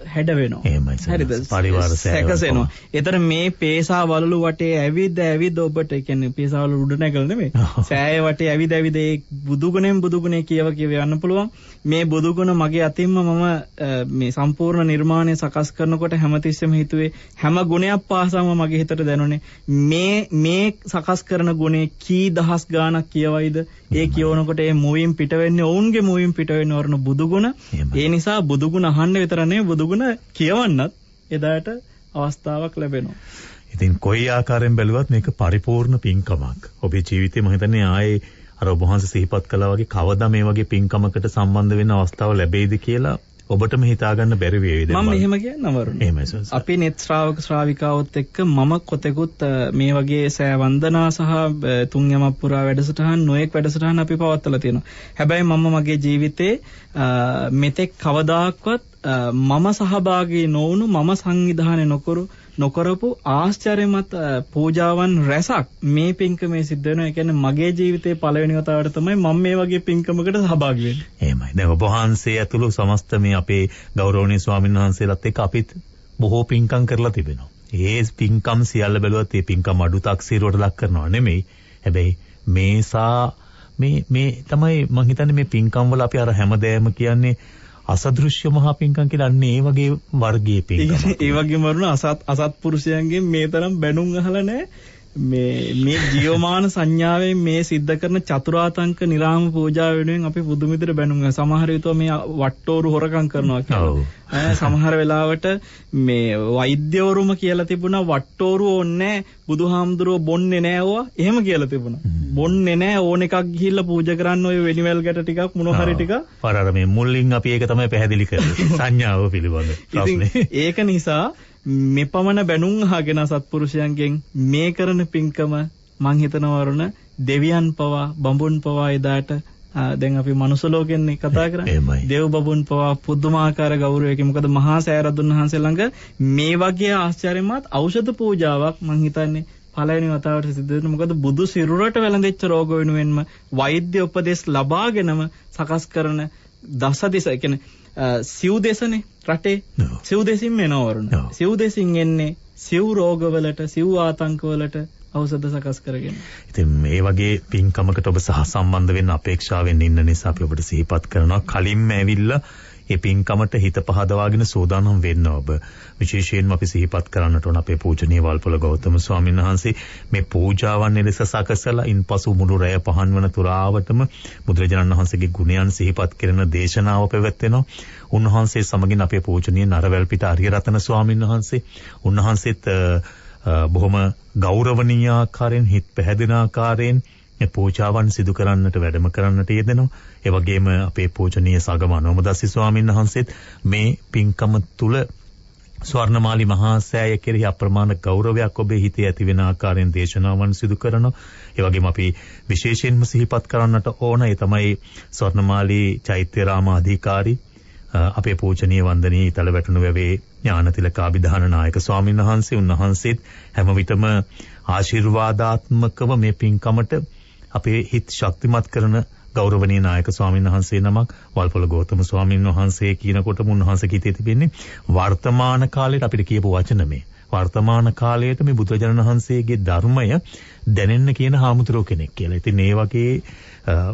හැඩ වෙනවා. හරිද? පරිවාර සැකසෙනවා. ඒතර මේ පේසා වලලු වටේ ඇවිද ඇවිද ඔබට කියන්නේ පේසා වලලු උඩ නැගල නෙමෙයි. සෑය වටේ ඇවිද ඇවිද ඒ බුදුගුණෙන් බුදුගුණේ කියව කියව යන්න පුළුවන්. මේ බුදුගුණ මගේ අතින්ම මම මේ සම්පූර්ණ නිර්මාණය සකස් කරනකොට හැමතිස්සෙම හිතුවේ හැම ගුණයක් පාසම මගේ හිතට දැනුනේ මේ මේ සකස් කරන ගුණේ කී දහස් ගාණක් කියවයිද? ඒ කියවනකොට ඒ මුවින් පිට වෙන්නේ ඔවුන්ගේ මුවින් පිට වෙන්නේ වරණ බුදුගුණ. ඒ නිසා බුදුගුණ අහන්න විතර නෙවෙයි බුදුගුණ කියවන්නත් එදාට අවස්ථාවක් ලැබෙනවා. ඉතින් කොයි ආකාරයෙන් බැලුවත් මේක පරිපූර්ණ පින්කමක්. ඔබේ ජීවිතේ මම හිතන්නේ ආයේ අර ඔබ වහන්සේ සිහිපත් කළා වගේ කවදා මේ වගේ පින්කමකට සම්බන්ධ වෙන්න අවස්ථාව ලැබෙයිද කියලා ඔබටම හිතාගන්න බැරි වේවිද මම මෙහෙම කියන්න වරුණ. අපි net ශ්‍රාවක ශ්‍රාවිකාවොත් එක්ක මම කොතෙකුත් මේ වගේ සෑ වන්දනා සහ තුන් යමක් පුරා වැඩසටහන් නොඑක් වැඩසටහන් අපි පවත්වලා තියෙනවා. හැබැයි මම මගේ ජීවිතේ මෙතෙක් කවදාක්වත් මම සහභාගී නොවුණු මම සංවිධානය නොකරු නොකරපු ආශ්චර්යමත් පූජාවන් රැසක් මේ පින්කමේ සිද්ධ වෙනවා. ඒ කියන්නේ මගේ ජීවිතේ පළවෙනි වතාවට තමයි මම මේ වගේ පින්කමකට සහභාගී වෙන්නේ. එහෙමයි. දැන් ඔබ වහන්සේ ඇතුළු සමස්ත මේ අපේ ගෞරවනීය ස්වාමීන් වහන්සේලාත් එක්ක අපිත් බොහෝ පින්කම් කරලා තිබෙනවා. ඒ පින්කම් සියල්ල බැලුවත් ඒ පින්කම් අඩු taksiruවට ලක් කරනවා නෙමෙයි. හැබැයි මේසා මේ මේ තමයි මම හිතන්නේ මේ පින්කම් වල අපි අර හැමදේම කියන්නේ අසදෘශ්‍ය මහා පිංකම් කියලා අන්නේ ඒ වගේ වර්ගයේ පිංකම්. ඒ වගේම වරුණ අසත් අසත්පුරුෂයන්ගෙන් මේ තරම් බැනුම් අහලා නැහැ. මේ මේ ජීවමාන සංඥාවෙන් මේ සිද්ධ කරන චතුරාතංක නිරාම පූජා වෙනුවෙන් අපි පුදුම විදිහට බැනුම් සමහර විටව මේ වට්ටෝරු හොරකම් කරනවා කියලා. සමහර වෙලාවට මේ වෛද්‍යවරුම කියලා තිබුණා වට්ටෝරු ඕන්නේ බුදුහාමුදුරුව බොන්නේ නෑ ඕවා. එහෙම කියලා තිබුණා. බොන්නේ නෑ ඕන එකක් ගිහිල්ලා පූජා කරන්න ඔය වෙනිවැල් ගැට ටිකක් මොන හරි ටික. පාරාර මේ මුලින් අපි ඒක තමයි පැහැදිලි කරන්නේ. සංඥාව පිළිබඳ ප්‍රශ්නේ. ඒක නිසා මෙපමණ බැනුම් අහගෙන සත්පුරුෂයන්ගෙන් මේ කරන පින්කම මං හිතනවා දෙවියන් පවා බඹුන් පවා එදාට දැන් අපි මනුස්ස ලෝකෙන්නේ කතා කරන්නේ. දෙව් බඹුන් පවා පුදුමාකාර ගෞරවයකින් මොකද මහා සෑරදුන් වහන්සේ ළඟ මේ වගේ ආශ්චර්යමත් ඖෂධ පූජාවක් මං හිතන්නේ පළවෙනි වතාවට සිද්ධ වෙන මොකද බුදු සිරුරට වැළඳෙච්ච රෝග වෙනුවෙන්ම වෛද්‍ය උපදෙස් ලබාගෙනම සකස් කරන දස දිස. කියන්නේ සිව් දෙසනේ රටේ සිව් දෙසින් එනවා වරුණ. සිව් දෙසින් එන්නේ සිව් රෝගවලට සිව් ආතංකවලට ඖෂධ සකස් කරගෙන. ඉතින් මේ වගේ පින්කමකට ඔබ සහ සම්බන්ධ වෙන්න අපේක්ෂාවෙන් ඉන්න නිසා අපි ඔබට සිහිපත් කරනවා. කලින්ම ඇවිල්ලා ඒ පින්කමට හිත පහදවාගෙන සූදානම් වෙන්න ඔබ. විශේෂයෙන්ම අපි සිහිපත් කරන්නට ඕන අපේ පූජනීය වල්පොල ගෞතම ස්වාමීන් වහන්සේ මේ පූජාවන් ලෙස සකසලා ඉන්පසු මුළු රැය පහන් වන තුරාවටම බුදුරජාණන් වහන්සේගේ ගුණයන් සිහිපත් කරන දේශනාව පැවැත්වෙනවා. උන්වහන්සේ සමගින් අපේ පූජනීය නරවැල්පිට ආර්ය රතන ස්වාමීන් වහන්සේ උන්වහන්සේත් බොහොම ගෞරවනීය ආකාරයෙන් හිත පැහැදෙන ආකාරයෙන් මේ පූජාවන් සිදු කරන්නට වැඩම කරන්නට යෙදෙනවා. ඒ වගේම අපේ පූජනීය සගම අනෝමදස්සි ස්වාමීන් වහන්සේත් මේ පින්කම තුල ස්වර්ණමාලි මහා සෑය කෙරෙහි අප්‍රමාණ ගෞරවයක් ඔබේ හිතේ ඇති වෙන ආකාරයෙන් දේශනාවන් සිදු කරනවා. ඒ වගේම අපි විශේෂයෙන්ම සිහිපත් කරන්නට ඕන ඒ තමයි ස්වර්ණමාලි චෛත්‍ය රාමාධිකාරී අපේ පූජනීය වන්දනීය ඊතල වැටුණු වැවේ ඥානතිලක අභිධාන නායක ස්වාමීන් වහන්සේ උන්වහන්සේත් හැම විටම ආශිර්වාදාත්මකව මේ පින්කමට අපේ හිත ශක්තිමත් කරන ගෞරවනීය නායක ස්වාමීන් වහන්සේ නමක් වල්පොල ගෞතම ස්වාමීන් වහන්සේ කියනකොට මුන්වහන්සේ කීතේ තිබෙන්නේ වර්තමාන කාලේට අපිට කියපු වචන මේ වර්තමාන කාලයට මේ බුදුරජාණන් වහන්සේගේ ධර්මය දැනෙන්න කියන හාමුදුරුවෝ කෙනෙක් කියලා. ඉතින් ඒ වගේ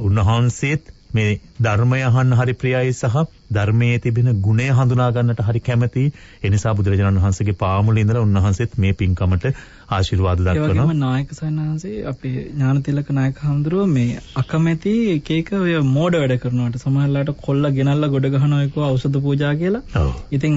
උන්වහන්සේත් මේ ධර්මය අහන්න හරි ප්‍රියයි සහ ධර්මයේ තිබෙන ගුණය හඳුනා ගන්නට හරි කැමැති. ඒ නිසා බුදුරජාණන් වහන්සේගේ පාමුලේ ඉඳලා උන්වහන්සේත් මේ පින්කමට ආශිර්වාද දක්වනවා. ඒ වගේම නායක සයන්හන්සේ අපේ ඥානතිලක නායක හඳුරුව මේ අකමැති එක එක ඔය මෝඩ වැඩ කරනවාට සමහරලාට කොල්ල ගෙනල්ලා ගොඩ ගහනවා එක්ක ඖෂධ පූජා කියලා. ඉතින්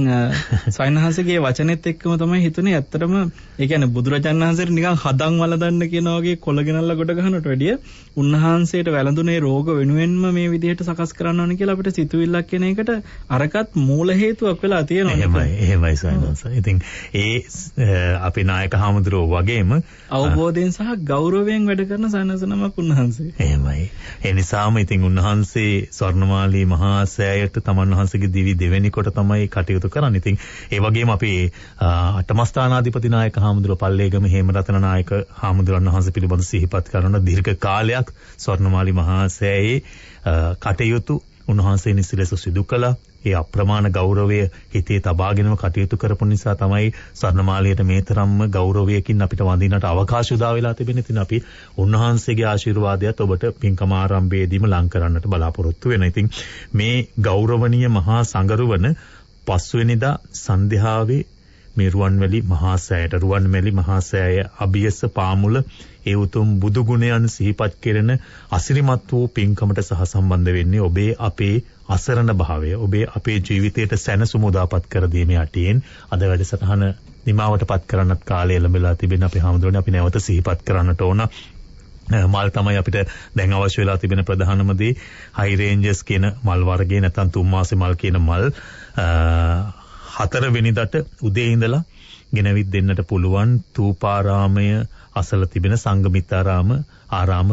සයන්හන්සේගේ වචනෙත් එක්කම තමයි හිතුනේ ඇත්තටම ඒ කියන්නේ බුදුරජාණන් වහන්සේට නිකන් හදන් වලදන්න කියන වගේ කොල්ල ගෙනල්ලා ගොඩ ගහනට වැඩිය උන්වහන්සේට වැළඳුනේ රෝග වෙනුවෙන්ම මේ විදිහට සකස් කරන්න ඕනේ කියලා අපිට සිතුවිල්ලක් කියන එකට අරකත් මූල හේතුවක් වෙලා තියෙනවා. එහෙමයි එහෙමයි සයන්හන්ස. ඉතින් ඒ අපේ නායක හාමුදුරුවෝ වගේම අවබෝධයෙන් සහ ගෞරවයෙන් වැඩ කරන සනසනමක් උන්වහන්සේ. එහෙමයි. ඒ නිසාම ඉතින් උන්වහන්සේ ස්වර්ණමාලී මහා සෑයට තමන් වහන්සේගේ දිවි දෙවෙනි කොට තමයි කටයුතු කරන්නේ. ඉතින් ඒ වගේම අපි අටමස්ථානාධිපති නායක හාමුදුරුව පල්ලේගම හේමරතන නායක හාමුදුරන් වහන්සේ පිළිබඳ සිහිපත් කරන දීර්ඝ කාලයක් ස්වර්ණමාලී මහා සෑයේ කටයුතු උන්වහන්සේ නිසිලෙස සිදු කළා. ඒ අප්‍රමාණ ගෞරවය හිතේ තබාගෙනම කටයුතු කරපු නිසා තමයි ස්වර්ණමාලියට මේ තරම්ම ගෞරවයකින් අපිට වඳින්නට අවකාශ උදා වෙලා තිබෙන්නේ. ඉතින් අපි උන්වහන්සේගේ ආශිර්වාදයත් ඔබට පින්කම ආරම්භයේදීම ලං කරන්නට බලාපොරොත්තු වෙනවා. ඉතින් මේ ගෞරවනීය මහා සංගරුවන පස්වෙනිදා සන්ධ්‍යාවේ මේ රුවන්වැලි මහා සෑයට රුවන්වැලි මහා සෑය අභියස පාමුල ඒ උතුම් බුදු ගුණයන් සිහිපත් කෙරෙන අසිරිමත් වූ පින්කමට සහ සම්බන්ධ වෙන්නේ ඔබේ අපේ අසරණ භාවය ඔබේ අපේ ජීවිතයට සැනසුම උදාපත් කර දීමේ අටියෙන් අද වැඩසටහන නිමාවටපත් කරන්නත් කාලය ලැබෙලා තිබෙන අපි හැමදෙරෝනේ අපි නැවත සිහිපත් කරන්නට ඕන. මල් තමයි අපිට දැන් අවශ්‍ය වෙලා තිබෙන ප්‍රධානම දේ. හයි රේන්ජස් කියන මල් වර්ගයේ නැත්නම් තුන් මාසේ මල් කියන මල්. හතර වෙනිදට උදේ ඉඳලා ගෙනවිත් දෙන්නට පුළුවන් තූපාරාමය අසල තිබෙන සංගමිත්තාරාම ආරාම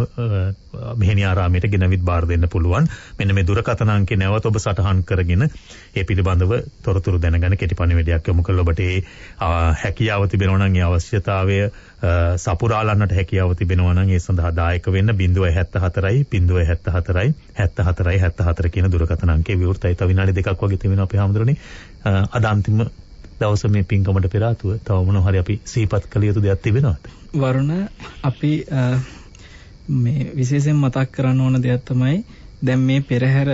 මෙහෙණි ආරාමයට ගෙනවිත් බාර දෙන්න පුළුවන්. මෙන්න මේ දුරකථන අංකේ නැවත ඔබ සටහන් කරගෙන ඒ පිළිබඳව තොරතුරු දැනගන්න කෙටි පණිවිඩයක් යොමු කළ ඔබට ඒ හැකියාව තිබෙනවා නම් ඒ අවශ්‍යතාවය සපුරාලන්නට හැකියාව තිබෙනවා නම් ඒ සඳහා දායක වෙන්න 074යි 074යි 74යි 74 කියන දුරකථන අංකේ විවෘතයි. තව විනාඩි දෙකක් වගේ තිබෙනවා අපේ හැමදෙරෝනේ. අද අන්තිම දවස මේ පින්කමට පෙර ආතුව තව මොන හරි අපි සිහිපත් කළ යුතු දෙයක් තිබෙනවද? වරුණ අපි මේ විශේෂයෙන් මතක් කරන්න ඕන දෙයක් තමයි දැන් මේ පෙරහැර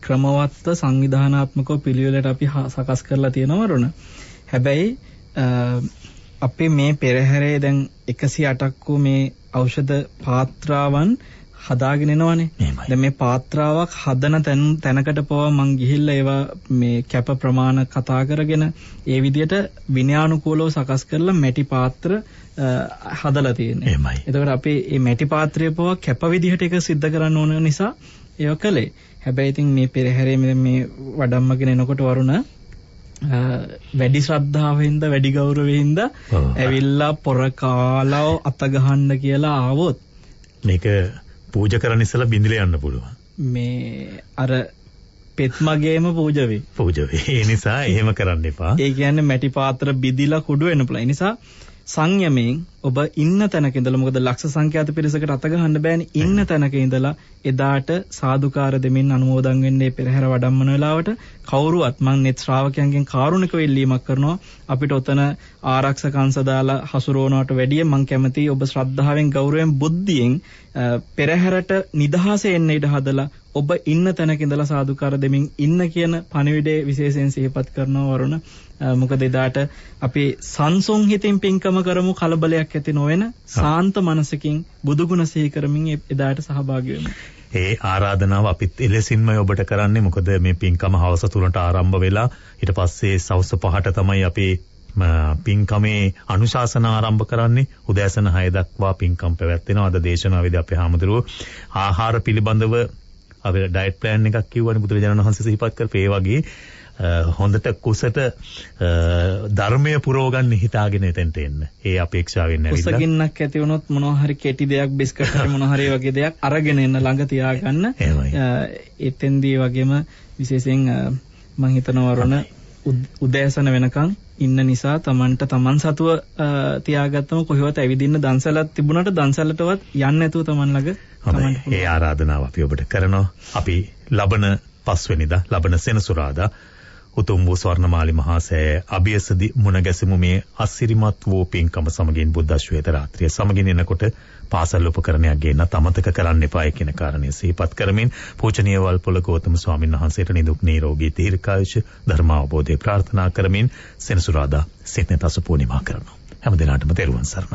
ක්‍රමවත්ව සංවිධානාත්මකව පිළිවෙලට අපි සකස් කරලා තියෙනවා වරුණ. හැබැයි අපේ මේ පෙරහැරේ දැන් 108ක් වූ මේ ඖෂධ පාත්‍රාවන් හදාගෙන එනවනේ. දැන් මේ පාත්‍රාවක් හදන තැනකට පවා මං ගිහිල්ලා ඒවා මේ කැප ප්‍රමාණ කතා කරගෙන ඒ විදිහට විනයානුකූලව සකස් කරලා මැටි පාත්‍ර හදලා තියෙන්නේ. එහෙමයි. එතකොට අපේ මේ මැටි පාත්‍රය පවා කැප විදිහට ඒක සිද්ධ කරන්න ඕන නිසා ඒව කළේ. හැබැයි ඉතින් මේ පෙරහැරේ මේ වඩම්මගෙන එනකොට වරුණ වැඩි ශ්‍රද්ධාවෙන්ද වැඩි ගෞරවයෙන්ද ඇවිල්ලා පොර කාලා අත ගහන්න කියලා ආවොත් මේක පූජා කරන්න ඉස්සලා බින්දලා යන්න පුළුවන්. මේ අර පෙත්මගේම පූජ වේ. පූජ වේ. ඒ නිසා එහෙම කරන්න එපා. ඒ කියන්නේ මැටි පාත්‍ර බිදිලා කුඩු වෙන පුළුවන්. ඒ නිසා සංයමයෙන් ඔබ ඉන්න තැනක ඉඳලා මොකද ලක්ෂ සංඛ්‍යාත පිරිසකට අත ගහන්න බෑනේ. ඉන්න තැනක ඉඳලා එදාට සාදුකාර දෙමින් අනුමෝදන් වෙන්නේ පෙරහැර වඩම්මන වෙලාවට. කවුරුවත් මං net ශ්‍රාවකයන්ගෙන් කාරුණික වෙල්ලීමක් කරනවා. අපිට ඔතන ආරක්ෂක අංශ දාලා හසුරවනවට වැඩිය මං කැමතියි ඔබ ශ්‍රද්ධාවෙන් ගෞරවයෙන් බුද්ධියෙන් පෙරහැරට නිදහසේ එන්න ඉඩ හදලා ඔබ ඉන්න තැනක ඉඳලා සාදුකාර දෙමින් ඉන්න කියන පණිවිඩය විශේෂයෙන් සිහිපත් කරනවා වරුණ මොකද එදාට අපි සංසුන් හිතින් පින්කම කරමු කලබලයක් ඇති නොවන සාන්ත මනසකින් බුදුගුණ සිහි කරමින් එදාට සහභාගී වෙමු. ඒ ආරාධනාව අපිත් එලෙසින්ම ඔබට කරන්නේ මොකද මේ පින්කම හවස 3ට ආරම්භ වෙලා ඊට පස්සේ සවස් 5ට තමයි අපි පින්කමේ අනුශාසන ආරම්භ කරන්නේ. උදෑසන 6 දක්වා පින්කම් පැවැත්වෙනවා. අද දේශනාවේදී අපේ හාමුදුරුවෝ ආහාර පිළිබඳව අපි ඩයට් ප්ලෑන් එකක් කිව්වනේ බුදුරජාණන් වහන්සේ සිහිපත් කරපේ. ඒ වගේ හොඳට කුසට ධර්මය පුරවගන්න හිතාගෙන එතෙන්ට එන්න. ඒ අපේක්ෂාවෙන් ඇවිල්ලා. කුසගින්නක් ඇති වුණොත් මොනවා හරි කෙටි දෙයක් බිස්කට් හරි මොනවා හරි වගේ දෙයක් අරගෙන එන්න ළඟ තියාගන්න. එතෙන්දී වගේම විශේෂයෙන් මම හිතනවා වරුණ උදෑසන වෙනකන් ඉන්න නිසා Tamanට Taman සතුව තියාගත්තම කොහෙවත් ඇවිදින්න දන්සලක් තිබුණාට දන්සලටවත් යන්න නැතුව Taman ළඟ ඒ ආරාධනාව අපි ඔබට කරනවා අපි ලබන පස්වෙනිදා ලබන සෙනසුරාදා උතුම් වූ ස්වර්ණමාලි මහා සෑය අභියසදි මුණ ගැසෙමු මේ අසිරිමත් වූ පින්කම සමගින් බුද්ධ ශ්වේත රාත්‍රිය සමගින් එනකොට පාසල් උපකරණයක් ගේන්න තමතක කරන්න එපා කියන කාරණය සිහිපත් කරමින් පූජනීය වල්පොල ගෞතම ස්වාමීන් වහන්සේට නිදුක් නිරෝගී දීර්ඝායුෂ ධර්ම අවබෝධය ප්‍රාර්ථනා කරමින් සෙනසුරාදා සිතේ තසපූර්ණිමා කරනවා. හැම දිනකටම තෙරුවන් සරණයි.